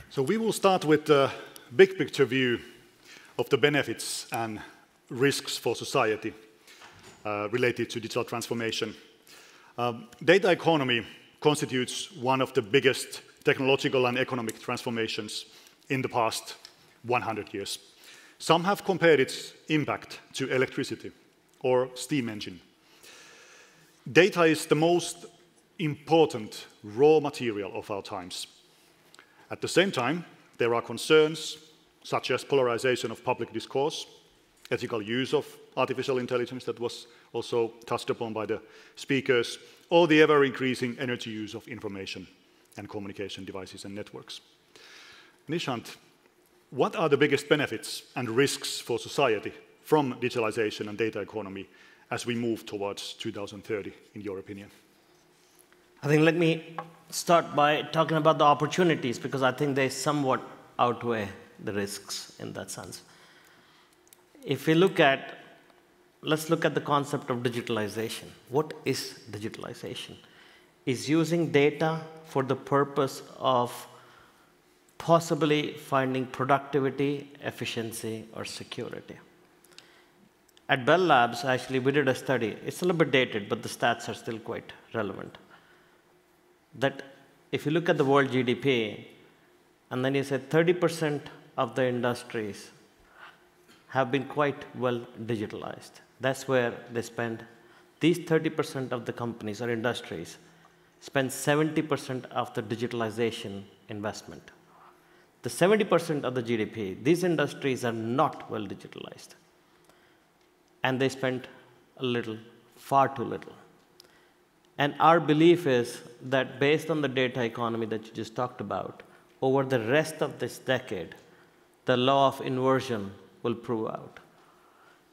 So we will start with the big picture view of the benefits and risks for society uh, related to digital transformation. Um, data economy constitutes one of the biggest technological and economic transformations in the past 100 years. Some have compared its impact to electricity or steam engine. Data is the most important raw material of our times. At the same time, there are concerns such as polarization of public discourse, ethical use of artificial intelligence that was also touched upon by the speakers, or the ever increasing energy use of information and communication devices and networks. Nishant, what are the biggest benefits and risks for society from digitalization and data economy as we move towards 2030, in your opinion? I think let me start by talking about the opportunities because I think they somewhat outweigh the risks in that sense. If we look at, let's look at the concept of digitalization. What is digitalization? Is using data for the purpose of possibly finding productivity, efficiency, or security. At Bell Labs, actually, we did a study. It's a little bit dated, but the stats are still quite relevant that if you look at the world GDP, and then you say 30% of the industries have been quite well digitalized. That's where they spend, these 30% of the companies or industries spend 70% of the digitalization investment. The 70% of the GDP, these industries are not well digitalized. And they spend a little, far too little. And our belief is that based on the data economy that you just talked about, over the rest of this decade, the law of inversion will prove out.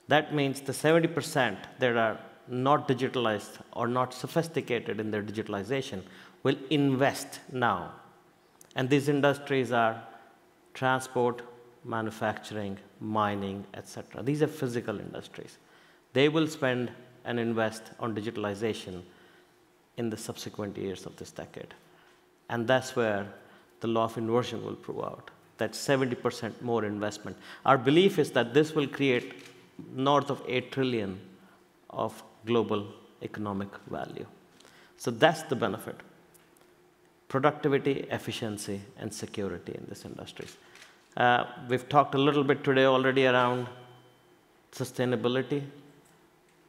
That means the 70% that are not digitalized or not sophisticated in their digitalization will invest now. And these industries are transport, manufacturing, mining, etc. These are physical industries. They will spend and invest on digitalization in the subsequent years of this decade. And that's where the law of inversion will prove out that 70% more investment. Our belief is that this will create north of 8 trillion of global economic value. So that's the benefit. Productivity, efficiency, and security in this industry. Uh, we've talked a little bit today already around sustainability.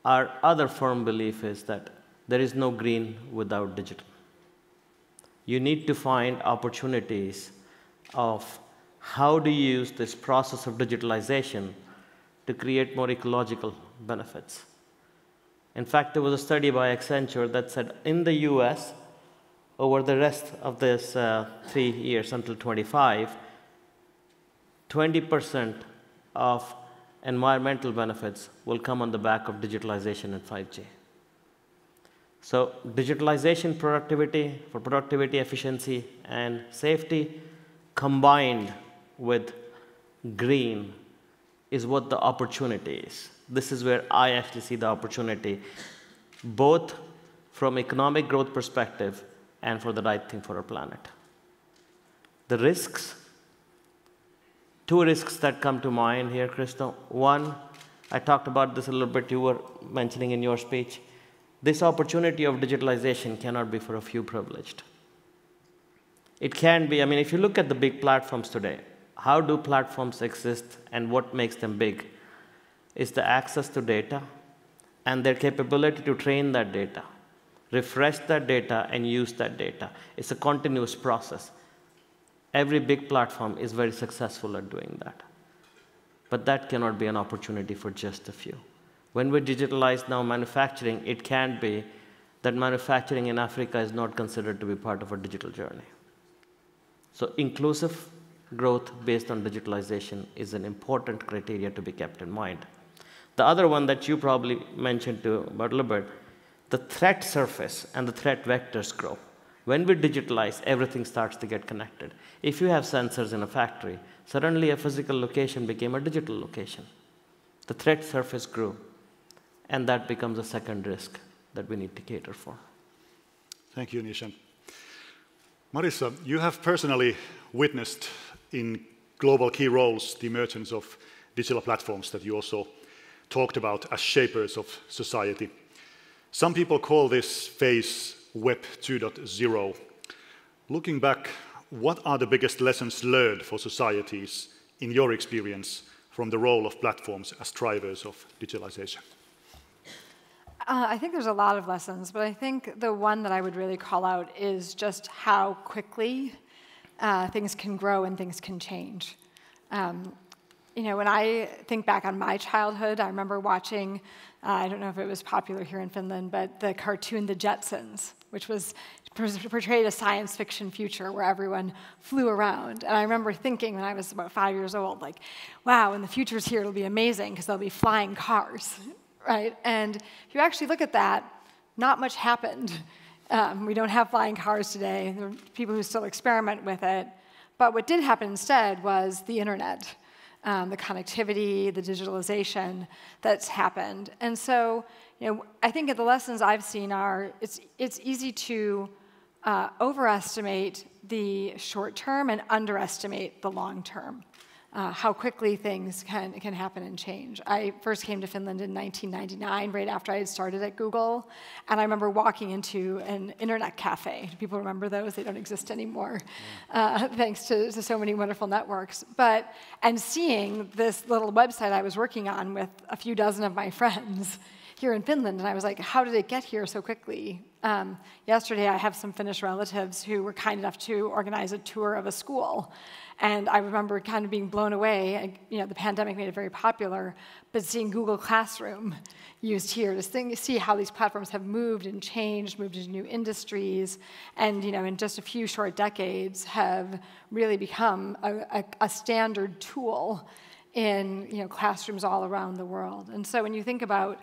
Our other firm belief is that there is no green without digital. You need to find opportunities of how do you use this process of digitalization to create more ecological benefits. In fact, there was a study by Accenture that said in the US, over the rest of this uh, three years until 25, 20% of environmental benefits will come on the back of digitalization and 5G. So digitalization productivity for productivity, efficiency, and safety combined with green is what the opportunity is. This is where I actually see the opportunity, both from economic growth perspective and for the right thing for our planet. The risks two risks that come to mind here, Kristo. One, I talked about this a little bit, you were mentioning in your speech. This opportunity of digitalization cannot be for a few privileged. It can be, I mean, if you look at the big platforms today, how do platforms exist and what makes them big? Is the access to data and their capability to train that data, refresh that data, and use that data. It's a continuous process. Every big platform is very successful at doing that. But that cannot be an opportunity for just a few. When we digitalize now manufacturing, it can be that manufacturing in Africa is not considered to be part of a digital journey. So inclusive growth based on digitalization is an important criteria to be kept in mind. The other one that you probably mentioned to about bit, the threat surface and the threat vectors grow. When we digitalize, everything starts to get connected. If you have sensors in a factory, suddenly a physical location became a digital location. The threat surface grew, and that becomes a second risk that we need to cater for. Thank you, Nishan. Marissa, you have personally witnessed in global key roles the emergence of digital platforms that you also talked about as shapers of society. Some people call this phase Web 2.0. Looking back, what are the biggest lessons learned for societies in your experience from the role of platforms as drivers of digitalization? Uh, I think there's a lot of lessons, but I think the one that I would really call out is just how quickly uh, things can grow and things can change. Um, you know, when I think back on my childhood, I remember watching, uh, I don't know if it was popular here in Finland, but the cartoon The Jetsons, which was portrayed a science fiction future where everyone flew around. And I remember thinking when I was about five years old, like, wow, when the future's here, it'll be amazing because there'll be flying cars, right? And if you actually look at that, not much happened. Um, we don't have flying cars today. There are people who still experiment with it. But what did happen instead was the internet um, the connectivity, the digitalization that's happened. And so, you know, I think the lessons I've seen are it's, it's easy to uh, overestimate the short term and underestimate the long term uh, how quickly things can, can happen and change. I first came to Finland in 1999, right after I had started at Google, and I remember walking into an internet cafe. Do people remember those? They don't exist anymore, uh, thanks to, to so many wonderful networks. But, and seeing this little website I was working on with a few dozen of my friends here in Finland, and I was like, how did it get here so quickly? Um, yesterday, I have some Finnish relatives who were kind enough to organize a tour of a school. And I remember kind of being blown away. You know, the pandemic made it very popular, but seeing Google Classroom used here to see how these platforms have moved and changed, moved into new industries, and you know, in just a few short decades, have really become a, a, a standard tool in you know, classrooms all around the world. And so when you think about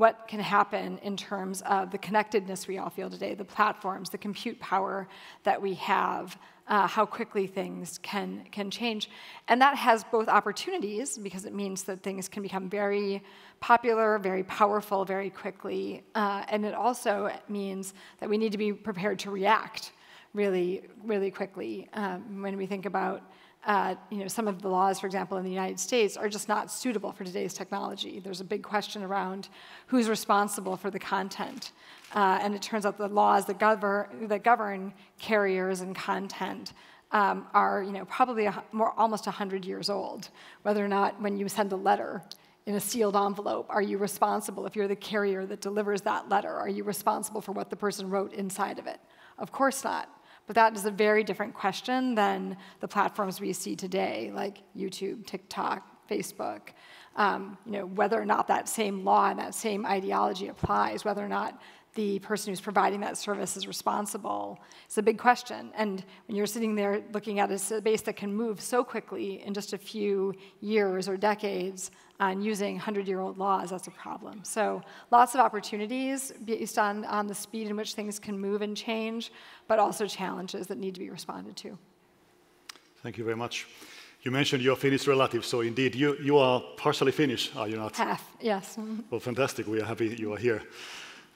what can happen in terms of the connectedness we all feel today, the platforms, the compute power that we have, uh, how quickly things can, can change. And that has both opportunities, because it means that things can become very popular, very powerful, very quickly. Uh, and it also means that we need to be prepared to react really, really quickly um, when we think about uh, you know, some of the laws, for example, in the United States, are just not suitable for today's technology. There's a big question around who's responsible for the content. Uh, and it turns out the laws that govern, that govern carriers and content um, are you know, probably a, more, almost 100 years old. Whether or not when you send a letter in a sealed envelope, are you responsible, if you're the carrier that delivers that letter, are you responsible for what the person wrote inside of it? Of course not. But that is a very different question than the platforms we see today, like YouTube, TikTok, Facebook. Um, you know, whether or not that same law and that same ideology applies, whether or not the person who's providing that service is responsible It's a big question. And when you're sitting there looking at a space that can move so quickly in just a few years or decades and using 100 year old laws, that's a problem. So lots of opportunities based on, on the speed in which things can move and change, but also challenges that need to be responded to. Thank you very much. You mentioned your Finnish relative, so indeed you, you are partially Finnish, are you not? Half, yes. Well, fantastic. We are happy you are here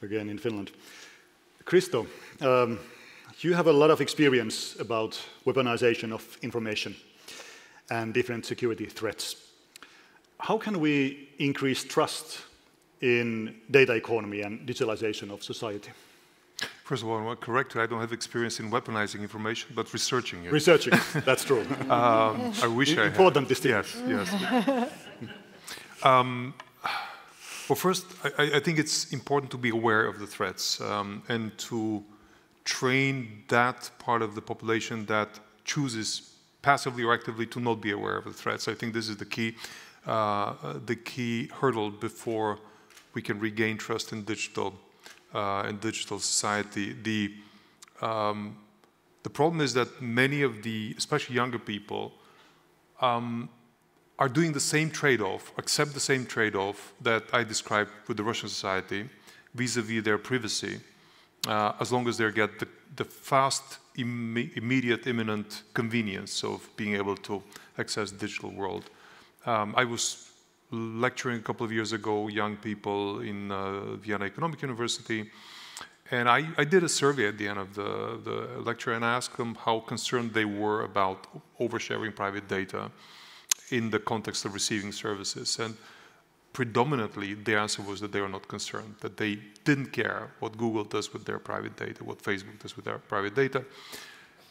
again in Finland. Christo, um, you have a lot of experience about weaponization of information and different security threats. How can we increase trust in data economy and digitalization of society? First of all, I want to correct. I don't have experience in weaponizing information, but researching it. Researching, that's true. Um, I wish I Important had. Yes, yes. um, well, first, I, I, think it's important to be aware of the threats um, and to train that part of the population that chooses passively or actively to not be aware of the threats. I think this is the key, uh, the key hurdle before we can regain trust in digital, uh, in digital society. The um, the problem is that many of the, especially younger people, um, are doing the same trade-off, accept the same trade-off that I described with the Russian society vis-a-vis -vis their privacy, uh, as long as they get the, the fast, Im immediate, imminent convenience of being able to access the digital world. Um, I was lecturing a couple of years ago young people in uh, Vienna Economic University, and I, I, did a survey at the end of the, the lecture and I asked them how concerned they were about oversharing private data in the context of receiving services. And predominantly, the answer was that they are not concerned, that they didn't care what Google does with their private data, what Facebook does with their private data.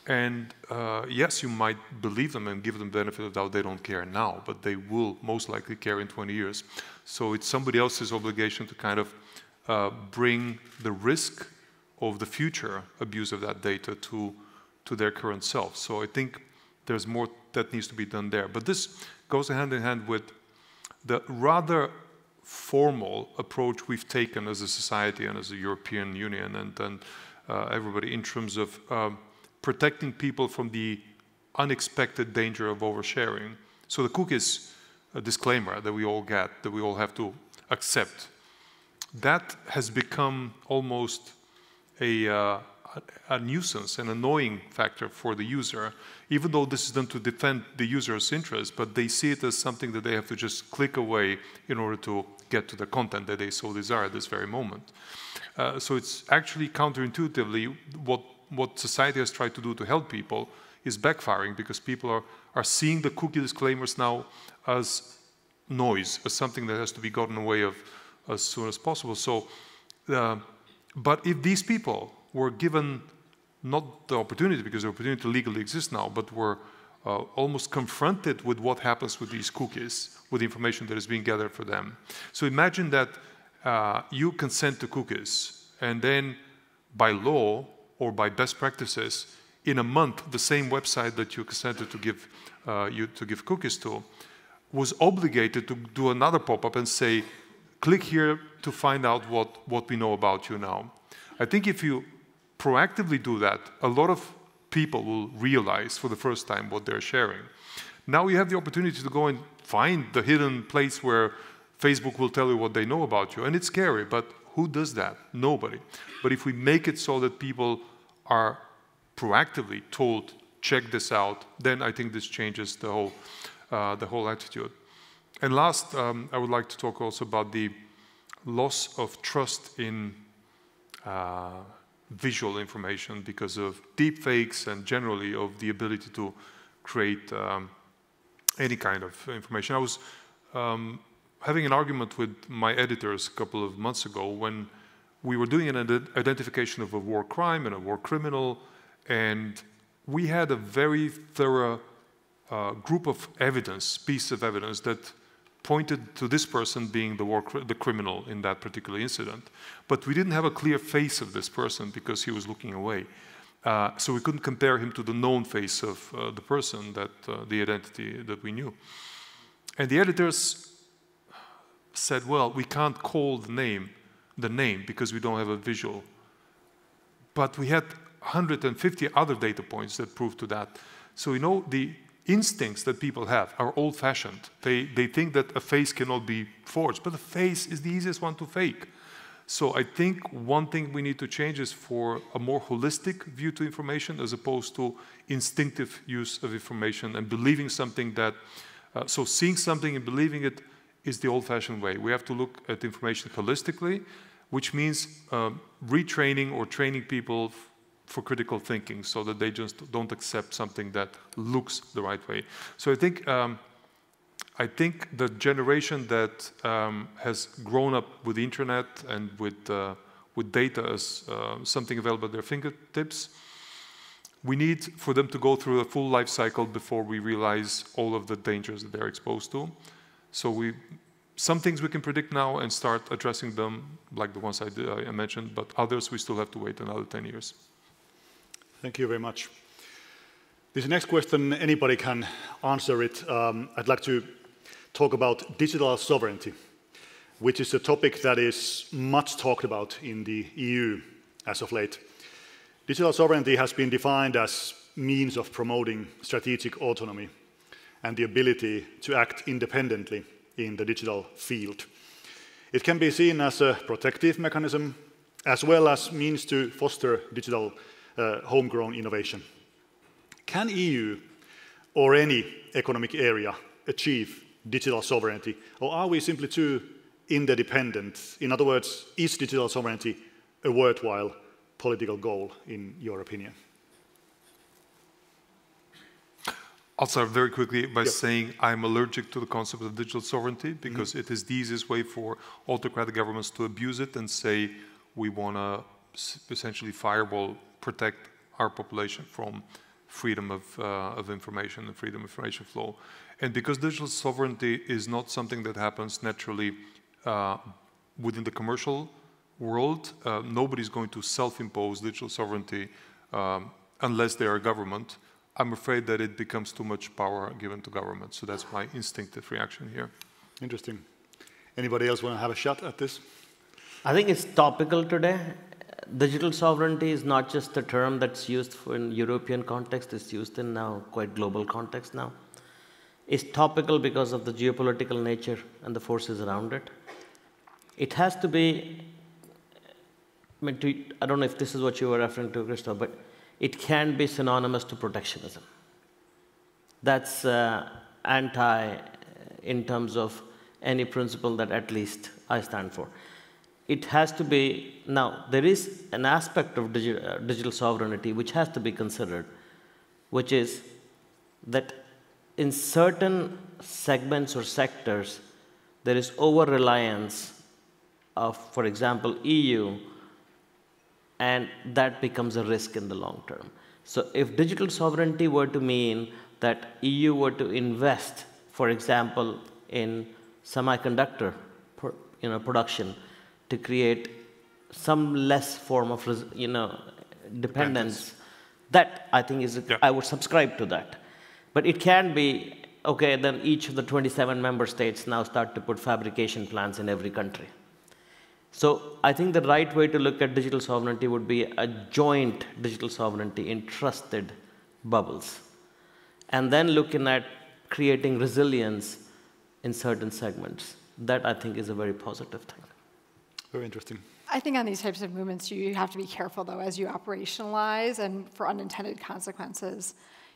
And uh, yes, you might believe them and give them benefit of doubt they don't care now, but they will most likely care in 20 years. So it's somebody else's obligation to kind of uh, bring the risk of the future abuse of that data to, to their current self. So I think there's more that needs to be done there. But this goes hand in hand with the rather formal approach we've taken as a society and as a European Union and, and uh, everybody in terms of um, protecting people from the unexpected danger of oversharing. So the cookies disclaimer that we all get, that we all have to accept, that has become almost a, uh, a, nuisance, an annoying factor for the user, even though this is done to defend the user's interest, but they see it as something that they have to just click away in order to get to the content that they so desire at this very moment. Uh, so it's actually counterintuitively what, what society has tried to do to help people is backfiring because people are, are seeing the cookie disclaimers now as noise, as something that has to be gotten away of as soon as possible. So, uh, but if these people were given not the opportunity, because the opportunity legally exists now, but were uh, almost confronted with what happens with these cookies, with the information that is being gathered for them. So imagine that uh, you consent to cookies, and then by law or by best practices, in a month, the same website that you consented to give, uh, you, to give cookies to was obligated to do another pop-up and say, click here to find out what, what we know about you now. I think if you proactively do that, a lot of people will realize for the first time what they're sharing. Now you have the opportunity to go and find the hidden place where Facebook will tell you what they know about you. And it's scary, but who does that? Nobody. But if we make it so that people are proactively told, check this out, then I think this changes the whole, uh, the whole attitude. And last, um, I would like to talk also about the loss of trust in uh, visual information because of deepfakes and generally of the ability to create um, any kind of information. I was um, having an argument with my editors a couple of months ago when we were doing an identification of a war crime and a war criminal, and we had a very thorough uh, group of evidence, piece of evidence that pointed to this person being the, war, the criminal in that particular incident. But we didn't have a clear face of this person because he was looking away. Uh, so we couldn't compare him to the known face of uh, the person, that uh, the identity that we knew. And the editors said, well, we can't call the name the name because we don't have a visual. But we had 150 other data points that proved to that. So you know, the instincts that people have are old-fashioned. They, they think that a face cannot be forged, but a face is the easiest one to fake. So I think one thing we need to change is for a more holistic view to information as opposed to instinctive use of information and believing something that, uh, so seeing something and believing it is the old-fashioned way. We have to look at information holistically, which means um, retraining or training people for critical thinking so that they just don't accept something that looks the right way. So I think um, I think the generation that um, has grown up with the internet and with, uh, with data as uh, something available at their fingertips, we need for them to go through a full life cycle before we realize all of the dangers that they're exposed to. So we, some things we can predict now and start addressing them, like the ones I, did, I mentioned, but others we still have to wait another 10 years. Thank you very much. This next question, anybody can answer it. Um, I'd like to talk about digital sovereignty, which is a topic that is much talked about in the EU as of late. Digital sovereignty has been defined as means of promoting strategic autonomy and the ability to act independently in the digital field. It can be seen as a protective mechanism as well as means to foster digital uh, homegrown innovation. Can EU or any economic area achieve digital sovereignty? Or are we simply too interdependent? In other words, is digital sovereignty a worthwhile political goal, in your opinion? I'll start very quickly by yep. saying I'm allergic to the concept of digital sovereignty mm-hmm. because mm -hmm. it is the easiest way for autocratic governments to abuse it and say we want to essentially firewall protect our population from freedom of, uh, of information and freedom of information flow. And because digital sovereignty is not something that happens naturally uh, within the commercial world, uh, nobody's going to self-impose digital sovereignty um, unless they are a government. I'm afraid that it becomes too much power given to government. So that's my instinctive reaction here. Interesting. Anybody else want to have a shot at this? I think it's topical today digital sovereignty is not just a term that's used for in European context, it's used in now quite global context now. It's topical because of the geopolitical nature and the forces around it. It has to be, I mean, to, I don't know if this is what you were referring to, Christo, but it can be synonymous to protectionism. That's uh, anti in terms of any principle that at least I stand for it has to be now there is an aspect of digi uh, digital sovereignty which has to be considered which is that in certain segments or sectors there is over reliance of for example EU and that becomes a risk in the long term so if digital sovereignty were to mean that EU were to invest for example in semiconductor you know production to create some less form of you know dependence. That I think is yeah. I would subscribe to that. But it can be okay. Then each of the 27 member states now start to put fabrication plants in every country. So I think the right way to look at digital sovereignty would be a joint digital sovereignty in trusted bubbles, and then looking at creating resilience in certain segments. That I think is a very positive thing. Very interesting. I think on these types of movements, you have to be careful, though, as you operationalize and for unintended consequences.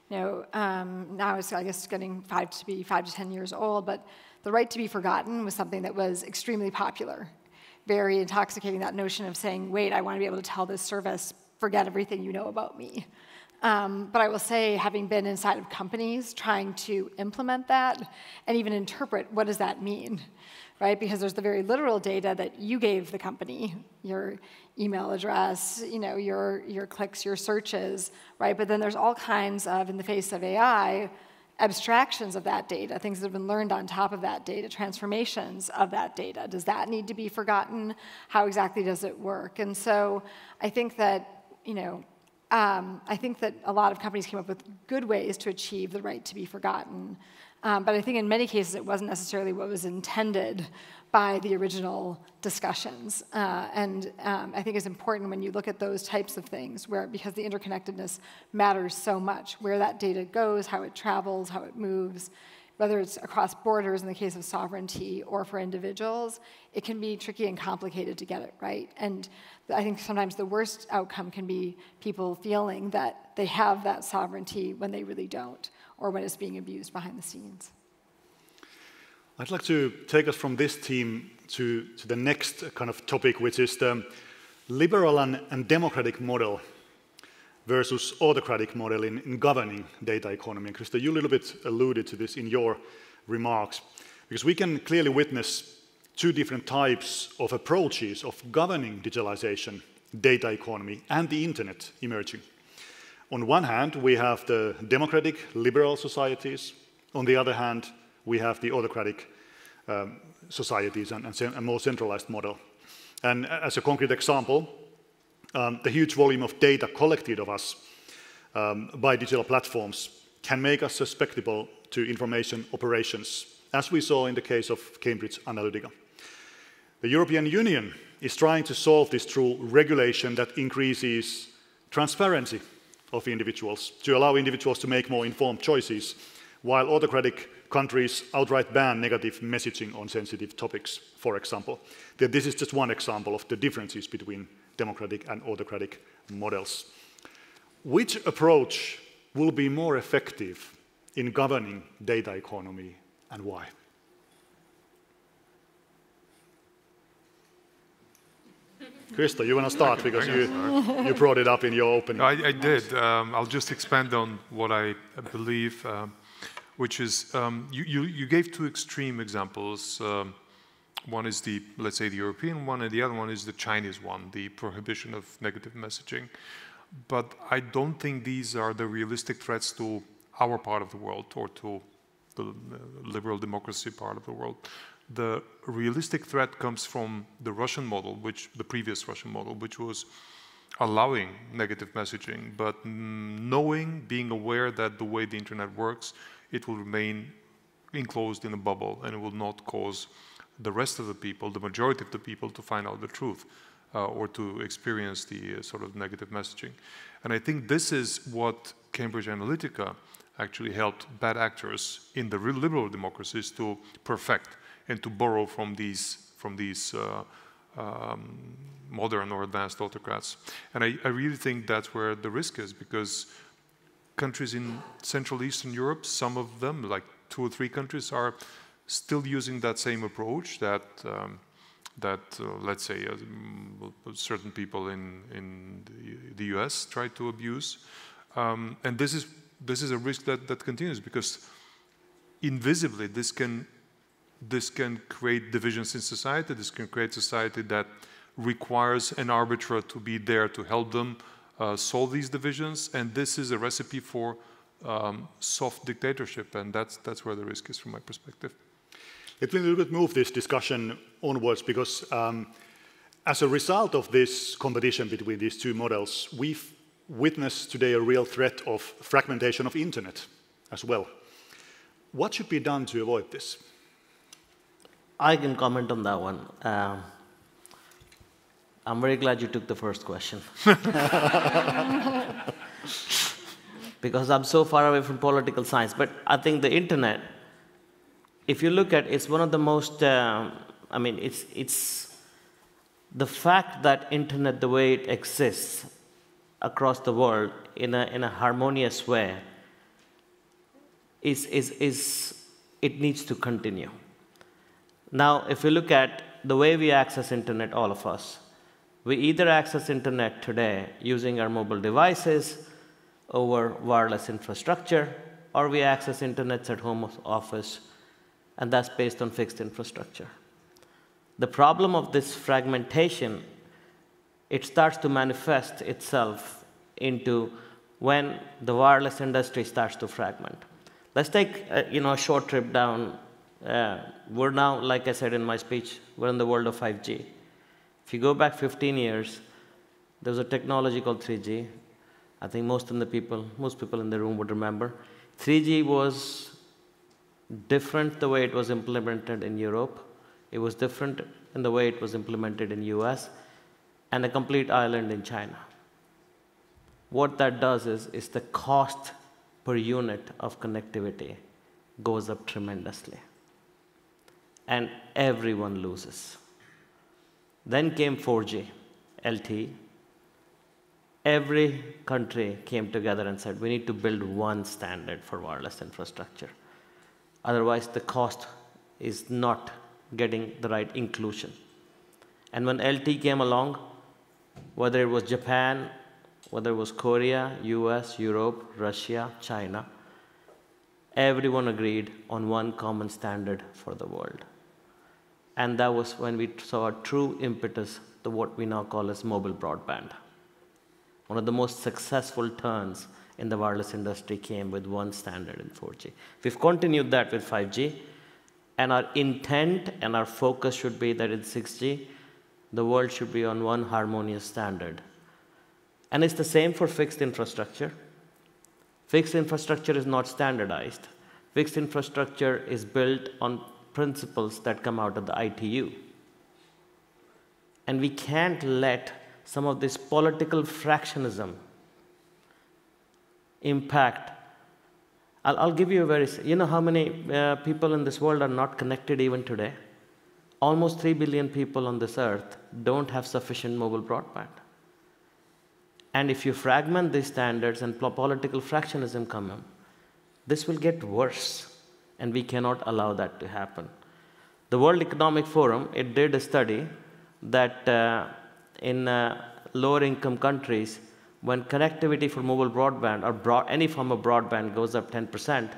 You know, um, now it's, I guess, getting five to be five to 10 years old, but the right to be forgotten was something that was extremely popular. Very intoxicating, that notion of saying, wait, I want to be able to tell this service, forget everything you know about me. Um, but I will say, having been inside of companies trying to implement that and even interpret what does that mean, right? Because there's the very literal data that you gave the company, your email address, you know, your, your clicks, your searches, right? But then there's all kinds of, in the face of AI, abstractions of that data, things that have been learned on top of that data, transformations of that data. Does that need to be forgotten? How exactly does it work? And so I think that, you know, um, I think that a lot of companies came up with good ways to achieve the right to be forgotten. Um, but I think in many cases it wasn't necessarily what was intended by the original discussions. Uh, and um, I think it's important when you look at those types of things, where because the interconnectedness matters so much, where that data goes, how it travels, how it moves, whether it's across borders in the case of sovereignty or for individuals, it can be tricky and complicated to get it right. And I think sometimes the worst outcome can be people feeling that they have that sovereignty when they really don't, or when it's being abused behind the scenes. I'd like to take us from this theme to, to the next kind of topic, which is the liberal and, and democratic model versus autocratic model in, in governing data economy. And Christo, you a little bit alluded to this in your remarks, because we can clearly witness two different types of approaches of governing digitalization, data economy, and the internet emerging. On one hand, we have the democratic liberal societies. On the other hand, we have the autocratic um, societies and, and a more centralized model. And as a concrete example, um, the huge volume of data collected of us um, by digital platforms can make us susceptible to information operations, as we saw in the case of Cambridge Analytica. The European Union is trying to solve this through regulation that increases transparency of individuals, to allow individuals to make more informed choices, while autocratic countries outright ban negative messaging on sensitive topics, for example. This is just one example of the differences between democratic and autocratic models. Which approach will be more effective in governing data economy and why? Christo, you want to start because you, you brought it up in your opening. I, I did. Um, I'll just expand on what I believe, um, which is um, you, you, you, gave two extreme examples. Um, one is the, let's say, the European one, and the other one is the Chinese one, the prohibition of negative messaging. But I don't think these are the realistic threats to our part of the world or to the uh, liberal democracy part of the world. The realistic threat comes from the Russian model, which the previous Russian model, which was allowing negative messaging, but knowing, being aware that the way the internet works, it will remain enclosed in a bubble and it will not cause the rest of the people, the majority of the people, to find out the truth uh, or to experience the uh, sort of negative messaging. And I think this is what Cambridge Analytica actually helped bad actors in the real liberal democracies to perfect and to borrow from these from these uh, um, modern or advanced autocrats. And I, I, really think that's where the risk is because countries in Central Eastern Europe, some of them, like two or three countries, are still using that same approach that um, that uh, let's say uh, certain people in in the, U.S. try to abuse, um, and this is this is a risk that that continues because invisibly this can this can create divisions in society. This can create society that requires an arbiter to be there to help them uh, solve these divisions, and this is a recipe for um, soft dictatorship, and that's that's where the risk is from my perspective. Let me a little bit move this discussion onwards because um, as a result of this competition between these two models, we've witnessed today a real threat of fragmentation of internet as well. What should be done to avoid this? I can comment on that one. Um, I'm very glad you took the first question. because I'm so far away from political science. But I think the internet if you look at it's one of the most uh, i mean it's it's the fact that internet the way it exists across the world in a, in a harmonious way is, is, is it needs to continue now if we look at the way we access internet all of us we either access internet today using our mobile devices over wireless infrastructure, or we access internets at home or office, and that's based on fixed infrastructure. The problem of this fragmentation, it starts to manifest itself into when the wireless industry starts to fragment. Let's take uh, you know, a short trip down. Uh, we're now, like I said in my speech, we're in the world of 5G. If you go back 15 years, there was a technology called 3G. I think most of the people, most people in the room would remember. 3G was different the way it was implemented in Europe. It was different in the way it was implemented in US and a complete island in China. What that does is, is the cost per unit of connectivity goes up tremendously. And everyone loses. Then came 4G, LTE. Every country came together and said, we need to build one standard for wireless infrastructure. Otherwise, the cost is not getting the right inclusion. And when LTE came along, whether it was Japan, whether it was Korea, US, Europe, Russia, China, everyone agreed on one common standard for the world. And that was when we saw a true impetus to what we now call as mobile broadband. One of the most successful turns in the wireless industry came with one standard in 4G. We've continued that with 5G, and our intent and our focus should be that in 6G, the world should be on one harmonious standard. And it's the same for fixed infrastructure. Fixed infrastructure is not standardized. Fixed infrastructure is built on principles that come out of the ITU. And we can't let some of this political fractionism impact. I'll, I'll give you a very, you know how many uh, people in this world are not connected even today? Almost 3 billion people on this earth don't have sufficient mobile broadband. And if you fragment these standards and political fractionism come in, this will get worse, and we cannot allow that to happen. The World Economic Forum, it did a study that uh, in uh, lower income countries, when connectivity for mobile broadband or broad, any form of broadband goes up 10%,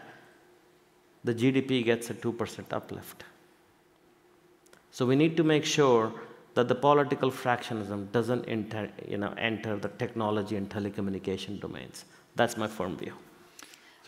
the GDP gets a 2% uplift. So we need to make sure that the political fractionism doesn't enter, you know, enter the technology and telecommunication domains. That's my firm view.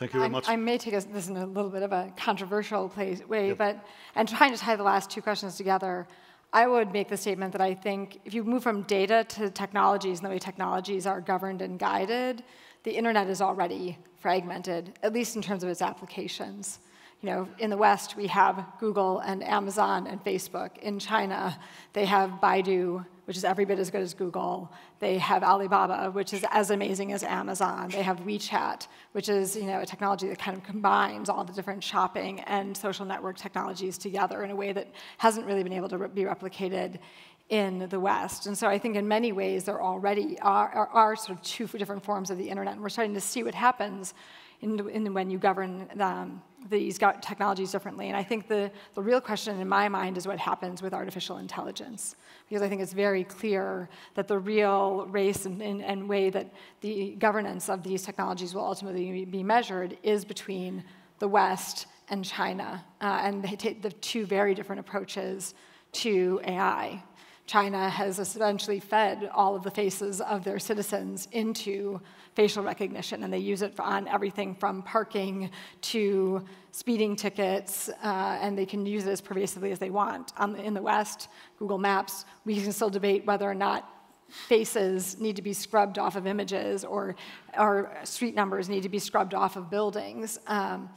Thank you very um, much. I, may take this in a little bit of a controversial place, way, yep. but and trying to tie the last two questions together, I would make the statement that I think if you move from data to technologies and the way technologies are governed and guided, the internet is already fragmented, at least in terms of its applications. You know, in the West, we have Google and Amazon and Facebook. In China, they have Baidu, which is every bit as good as Google. They have Alibaba, which is as amazing as Amazon. They have WeChat, which is you know a technology that kind of combines all the different shopping and social network technologies together in a way that hasn't really been able to be replicated in the West. And so I think in many ways there already are, are, are, sort of two different forms of the internet, and we're starting to see what happens in, in when you govern um, these technologies differently. And I think the, the real question in my mind is what happens with artificial intelligence. Because I think it's very clear that the real race and, and, and way that the governance of these technologies will ultimately be measured is between the West and China. Uh, and they take the two very different approaches to AI. China has essentially fed all of the faces of their citizens into facial recognition, and they use it on everything from parking to speeding tickets, uh, and they can use it as pervasively as they want. Um, in the West, Google Maps, we can still debate whether or not faces need to be scrubbed off of images or, or street numbers need to be scrubbed off of buildings. Um,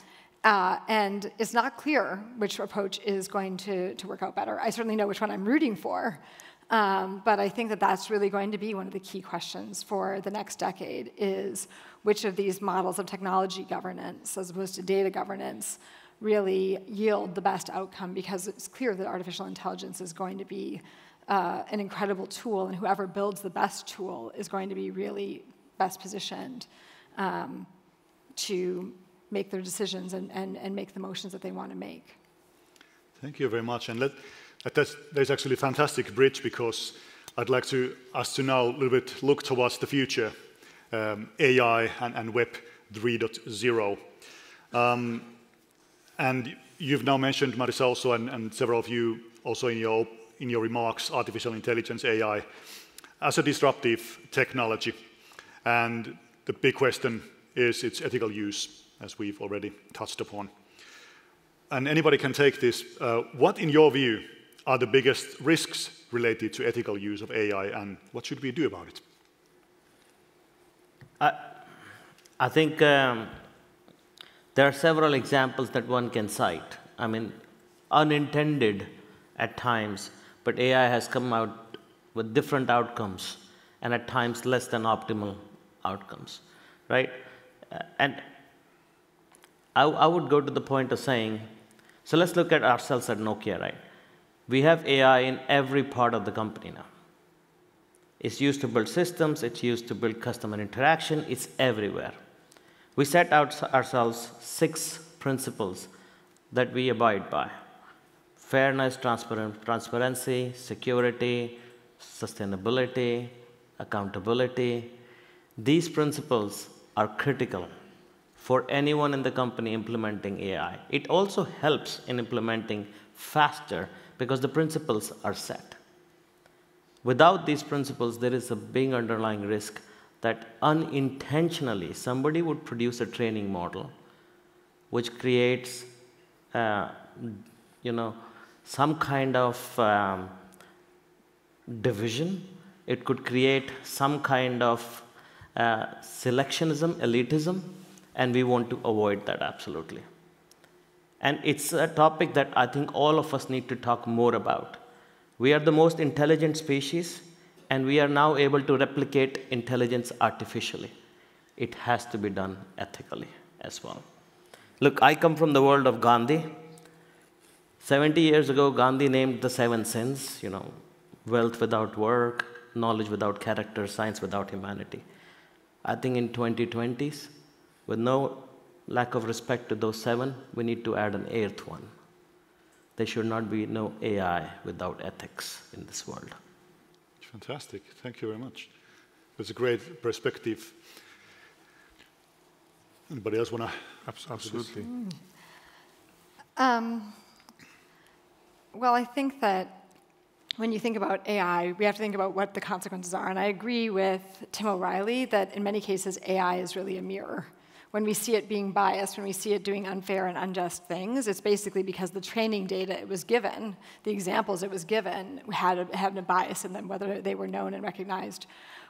uh, and it's not clear which approach is going to, to work out better. I certainly know which one I'm rooting for, um, but I think that that's really going to be one of the key questions for the next decade is which of these models of technology governance as opposed to data governance really yield the best outcome because it's clear that artificial intelligence is going to be uh, an incredible tool and whoever builds the best tool is going to be really best positioned um, to make their decisions and, and, and make the motions that they want to make. Thank you very much. And let, that's, there's actually a fantastic bridge because I'd like to, us to now a little bit look towards the future. um, AI and, and Web 3.0. Um, and you've now mentioned, Marissa, also, and, and several of you also in your, in your remarks, artificial intelligence, AI, as a disruptive technology. And the big question is its ethical use, as we've already touched upon. And anybody can take this. Uh, what, in your view, are the biggest risks related to ethical use of AI, and what should we do about it? I, I think um, there are several examples that one can cite. I mean, unintended at times, but AI has come out with different outcomes and at times less than optimal outcomes, right? Uh, and I, I would go to the point of saying, so let's look at ourselves at Nokia, right? We have AI in every part of the company now. It's used to build systems, it's used to build customer interaction, it's everywhere. We set out ourselves six principles that we abide by fairness, transparency, security, sustainability, accountability. These principles are critical for anyone in the company implementing AI. It also helps in implementing faster because the principles are set. Without these principles, there is a big underlying risk that unintentionally somebody would produce a training model which creates, uh, you know, some kind of um, division. It could create some kind of uh, selectionism, elitism, and we want to avoid that absolutely. And it's a topic that I think all of us need to talk more about. We are the most intelligent species, and we are now able to replicate intelligence artificially. It has to be done ethically as well. Look, I come from the world of Gandhi. 70 years ago, Gandhi named the seven sins, you know, wealth without work, knowledge without character, science without humanity. I think in 2020s, with no lack of respect to those seven, we need to add an eighth one. There should not be no AI without ethics in this world. Fantastic. Thank you very much. It's a great perspective. Anybody else want to? Absolutely. Um, well, I think that when you think about AI, we have to think about what the consequences are. And I agree with Tim O'Reilly that in many cases, AI is really a mirror when we see it being biased, when we see it doing unfair and unjust things, it's basically because the training data it was given, the examples it was given, had a, had a bias in them, whether they were known and recognized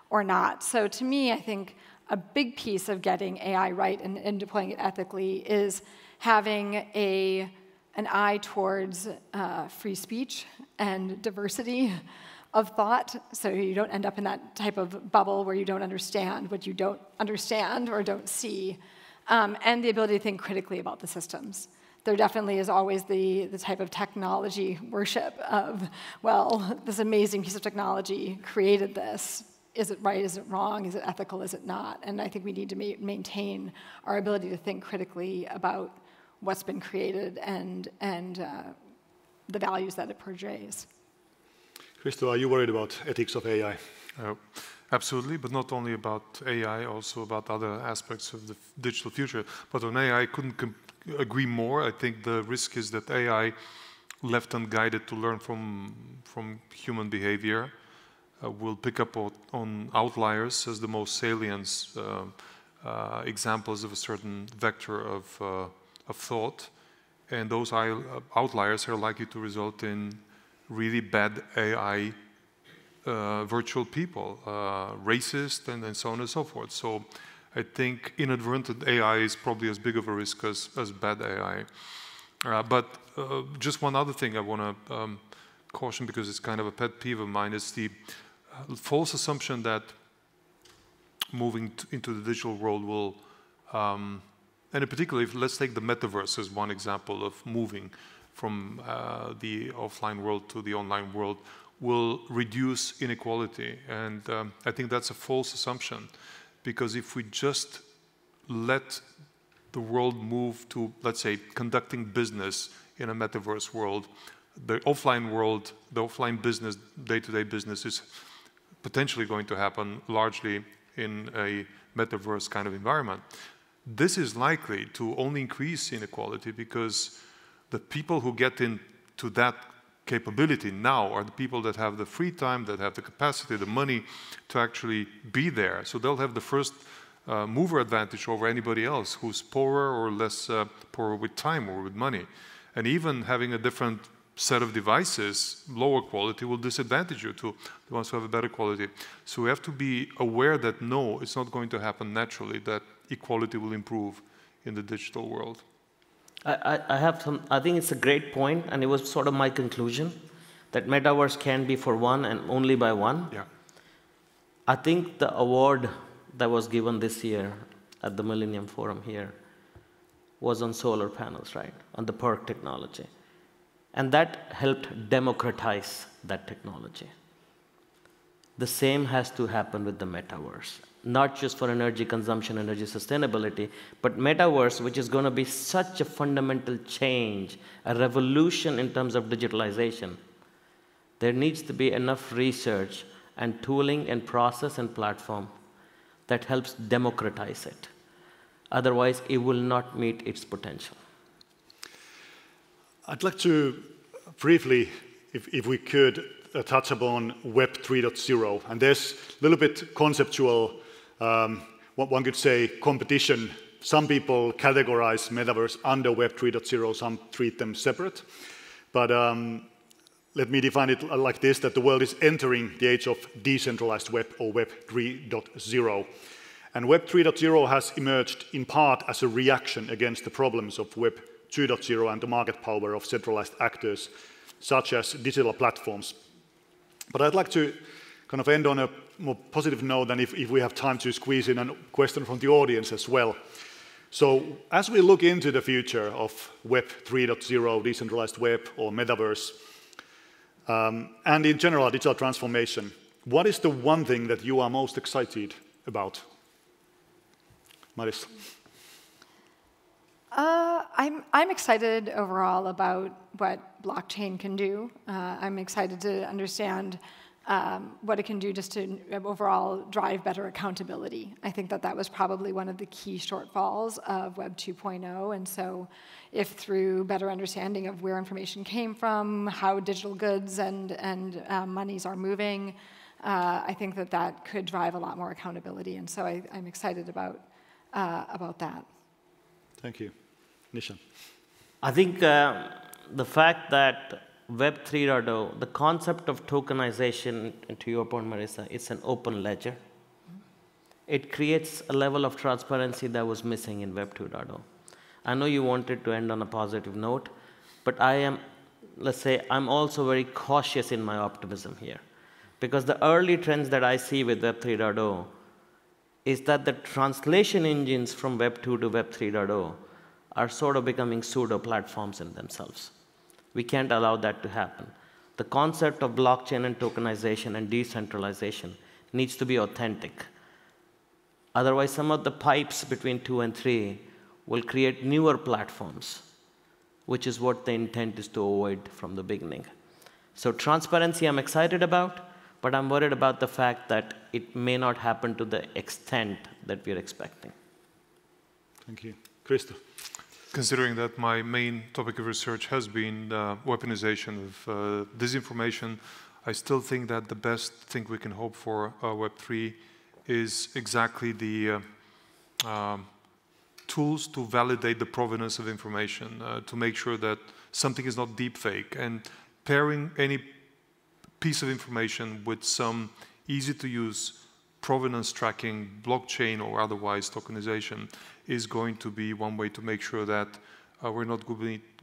or not. So to me, I think a big piece of getting AI right and, and deploying it ethically is having a, an eye towards uh, free speech and diversity of thought, so you don't end up in that type of bubble where you don't understand what you don't understand or don't see, um, and the ability to think critically about the systems. There definitely is always the, the type of technology worship of, well, this amazing piece of technology created this. Is it right? Is it wrong? Is it ethical? Is it not? And I think we need to ma maintain our ability to think critically about what's been created and, and uh, the values that it portrays. Christo, are you worried about ethics of AI? Uh, absolutely, but not only about AI, also about other aspects of the digital future. But on AI, I couldn't agree more. I think the risk is that AI, left unguided to learn from, from human behavior, uh, will pick up on outliers as the most salient uh, uh, examples of a certain vector of, uh, of thought. And those outliers are likely to result in really bad AI uh, virtual people, uh, racist, and, and so on and so forth. So I think inadvertent AI is probably as big of a risk as, as bad AI. Uh, but uh, just one other thing I want to um, caution because it's kind of a pet peeve of mine is the uh, false assumption that moving into the digital world will, um, and in particular, if, let's take the metaverse as one example of moving from uh, the offline world to the online world will reduce inequality. And um, I think that's a false assumption because if we just let the world move to, let's say, conducting business in a metaverse world, the offline world, the offline business, day to day business is potentially going to happen largely in a metaverse kind of environment. This is likely to only increase inequality because the people who get into that capability now are the people that have the free time, that have the capacity, the money to actually be there. So they'll have the first uh, mover advantage over anybody else who's poorer or less uh, poorer with time or with money. And even having a different set of devices, lower quality will disadvantage you to the ones who have a better quality. So we have to be aware that no, it's not going to happen naturally, that equality will improve in the digital world. I, I, have some, I think it's a great point, and it was sort of my conclusion that metaverse can be for one and only by one. Yeah. I think the award that was given this year at the Millennium Forum here was on solar panels, right? On the PERC technology. And that helped democratize that technology. The same has to happen with the metaverse, not just for energy consumption, energy sustainability, but metaverse, which is going to be such a fundamental change, a revolution in terms of digitalization. There needs to be enough research and tooling and process and platform that helps democratize it. Otherwise, it will not meet its potential. I'd like to briefly, if, if we could, uh, touch upon Web 3.0. And there's a little bit conceptual, um, what one could say, competition. Some people categorize metaverse under Web 3.0, some treat them separate. But um, let me define it like this, that the world is entering the age of decentralized web or Web 3.0. And Web 3.0 has emerged in part as a reaction against the problems of Web 2.0 and the market power of centralized actors, such as digital platforms. But I'd like to kind of end on a more positive note than if, if we have time to squeeze in a question from the audience as well. So as we look into the future of Web 3.0, decentralized web or metaverse, um, and in general digital transformation, what is the one thing that you are most excited about? Marissa? Uh, I'm, I'm excited overall about what blockchain can do. Uh, I'm excited to understand um, what it can do just to overall drive better accountability. I think that that was probably one of the key shortfalls of Web 2.0. And so, if through better understanding of where information came from, how digital goods and, and uh, monies are moving, uh, I think that that could drive a lot more accountability. And so, I, am excited about, uh, about that. Thank you. Nishant. I think uh, the fact that Web 3.0, the concept of tokenization, to your point, Marissa, it's an open ledger. It creates a level of transparency that was missing in Web 2.0. I know you wanted to end on a positive note, but I am, let's say, I'm also very cautious in my optimism here. Because the early trends that I see with Web 3.0 is that the translation engines from Web 2 to Web 3.0 are sort of becoming pseudo platforms in themselves. We can't allow that to happen. The concept of blockchain and tokenization and decentralization needs to be authentic. Otherwise, some of the pipes between two and three will create newer platforms, which is what the intent is to avoid from the beginning. So, transparency I'm excited about, but I'm worried about the fact that it may not happen to the extent that we're expecting. Thank you. Christo considering that my main topic of research has been uh, weaponization of uh, disinformation, I still think that the best thing we can hope for uh, Web3 is exactly the uh, um, tools to validate the provenance of information, uh, to make sure that something is not deepfake, and pairing any piece of information with some easy to use provenance tracking, blockchain or otherwise tokenization is going to be one way to make sure that uh, we're not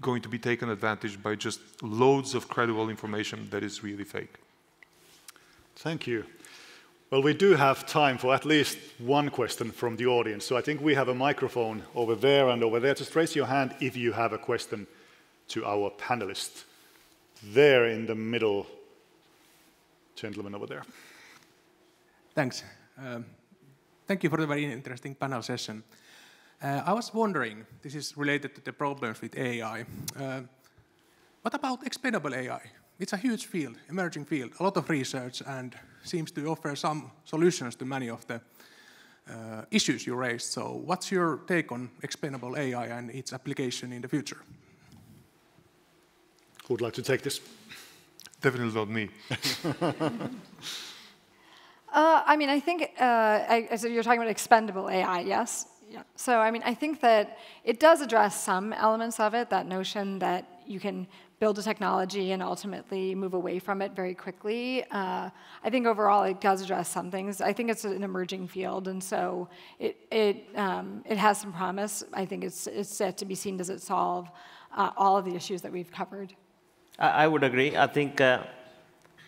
going to be taken advantage by just loads of credible information that is really fake. Thank you. Well, we do have time for at least one question from the audience. So I think we have a microphone over there and over there. Just raise your hand if you have a question to our panelists. There in the middle, gentleman over there. Thanks. Um, thank you for the very interesting panel session. Uh, I was wondering, this is related to the problems with AI. Uh, what about explainable AI? It's a huge field, emerging field, a lot of research, and seems to offer some solutions to many of the uh, issues you raised. So what's your take on explainable AI and its application in the future? Who would like to take this? Definitely not me. Uh, I mean, I think uh, I, so you're talking about explainable AI, yes? Yeah. So I mean, I think that it does address some elements of it. That notion that you can build a technology and ultimately move away from it very quickly. Uh, I think overall it does address some things. I think it's an emerging field, and so it it um, it has some promise. I think it's it's set to be seen does it solve uh, all of the issues that we've covered. I, I would agree. I think. Uh,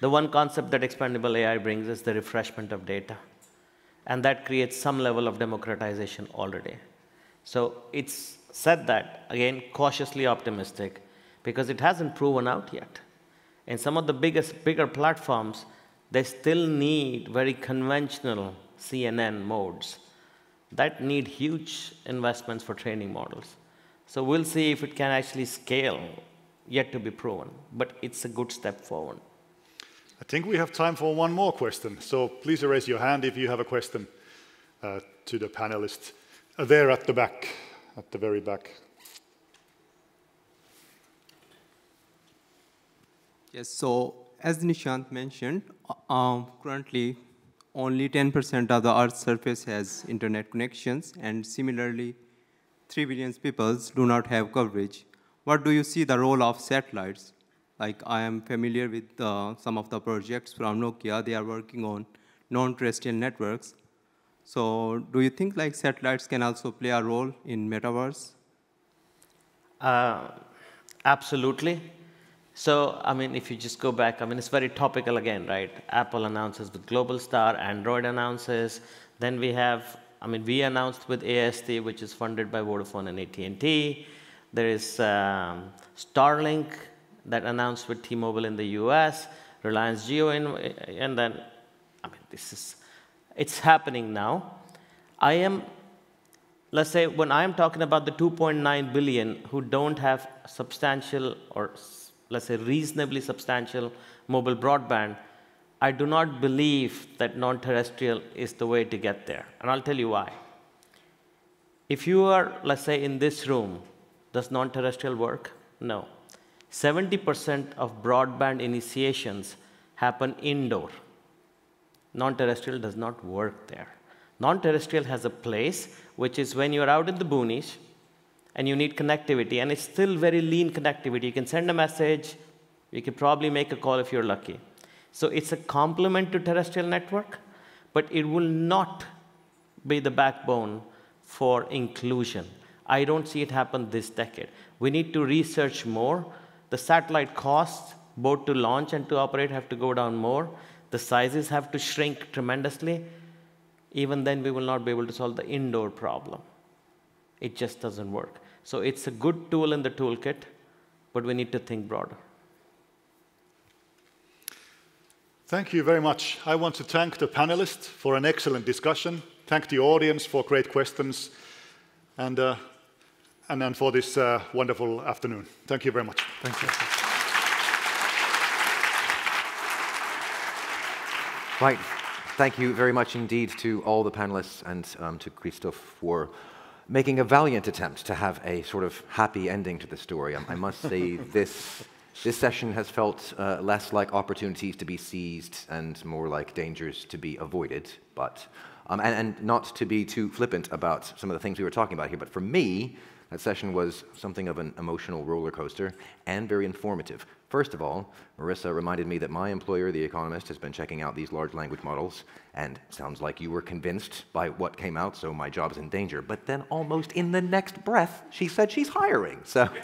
the one concept that explainable AI brings is the refreshment of data. And that creates some level of democratization already. So it's said that, again, cautiously optimistic, because it hasn't proven out yet. In some of the biggest, bigger platforms, they still need very conventional CNN modes that need huge investments for training models. So we'll see if it can actually scale, yet to be proven. But it's a good step forward. I think we have time for one more question. So please raise your hand if you have a question uh, to the panelists. Uh, there at the back, at the very back. Yes, so as Nishant mentioned, uh, um, currently only 10% of the Earth's surface has internet connections, and similarly, 3 billion people do not have coverage. What do you see the role of satellites like I am familiar with uh, some of the projects from Nokia. They are working on non-terrestrial networks. So do you think like satellites can also play a role in metaverse? Uh, absolutely. So, I mean, if you just go back, I mean, it's very topical again, right? Apple announces with Globalstar, Android announces. Then we have, I mean, we announced with AST, which is funded by Vodafone and AT&T. There is um, Starlink, that announced with T-Mobile in the US, Reliance Jio, in, and then, I mean, this is, it's happening now. I am, let's say, when I am talking about the 2.9 billion who don't have substantial or let's say reasonably substantial mobile broadband, I do not believe that non-terrestrial is the way to get there. And I'll tell you why. If you are, let's say, in this room, does non-terrestrial work? No. 70% of broadband initiations happen indoor. Non-terrestrial does not work there. Non-terrestrial has a place, which is when you're out in the boonies and you need connectivity, and it's still very lean connectivity. You can send a message, you can probably make a call if you're lucky. So it's a complement to terrestrial network, but it will not be the backbone for inclusion. I don't see it happen this decade. We need to research more the satellite costs, both to launch and to operate, have to go down more. The sizes have to shrink tremendously. Even then, we will not be able to solve the indoor problem. It just doesn't work. So it's a good tool in the toolkit, but we need to think broader. Thank you very much. I want to thank the panelists for an excellent discussion. Thank the audience for great questions. And uh, and then for this uh, wonderful afternoon. Thank you very much. Thank you. Right. Thank you very much indeed to all the panelists and um, to Kristo for making a valiant attempt to have a sort of happy ending to the story. I, I must say this, this session has felt uh, less like opportunities to be seized and more like dangers to be avoided. But, um, and, and not to be too flippant about some of the things we were talking about here, but for me, that session was something of an emotional roller coaster and very informative. First of all, Marissa reminded me that my employer, The Economist, has been checking out these large language models, and sounds like you were convinced by what came out, so my job's in danger. But then, almost in the next breath, she said she's hiring. So.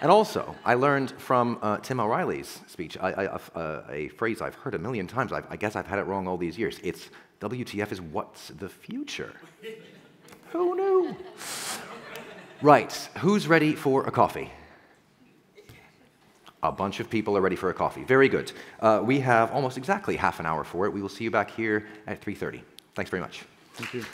And also, I learned from uh, Tim O'Reilly's speech I, I, uh, a phrase I've heard a million times. I've, i guess I've had it wrong all these years. It's WTF is what's the future? Who knew? Right, who's ready for a coffee? A bunch of people are ready for a coffee. Very good. Uh, we have almost exactly half an hour for it. We will see you back here at 3.30. Thanks very much. Thank you.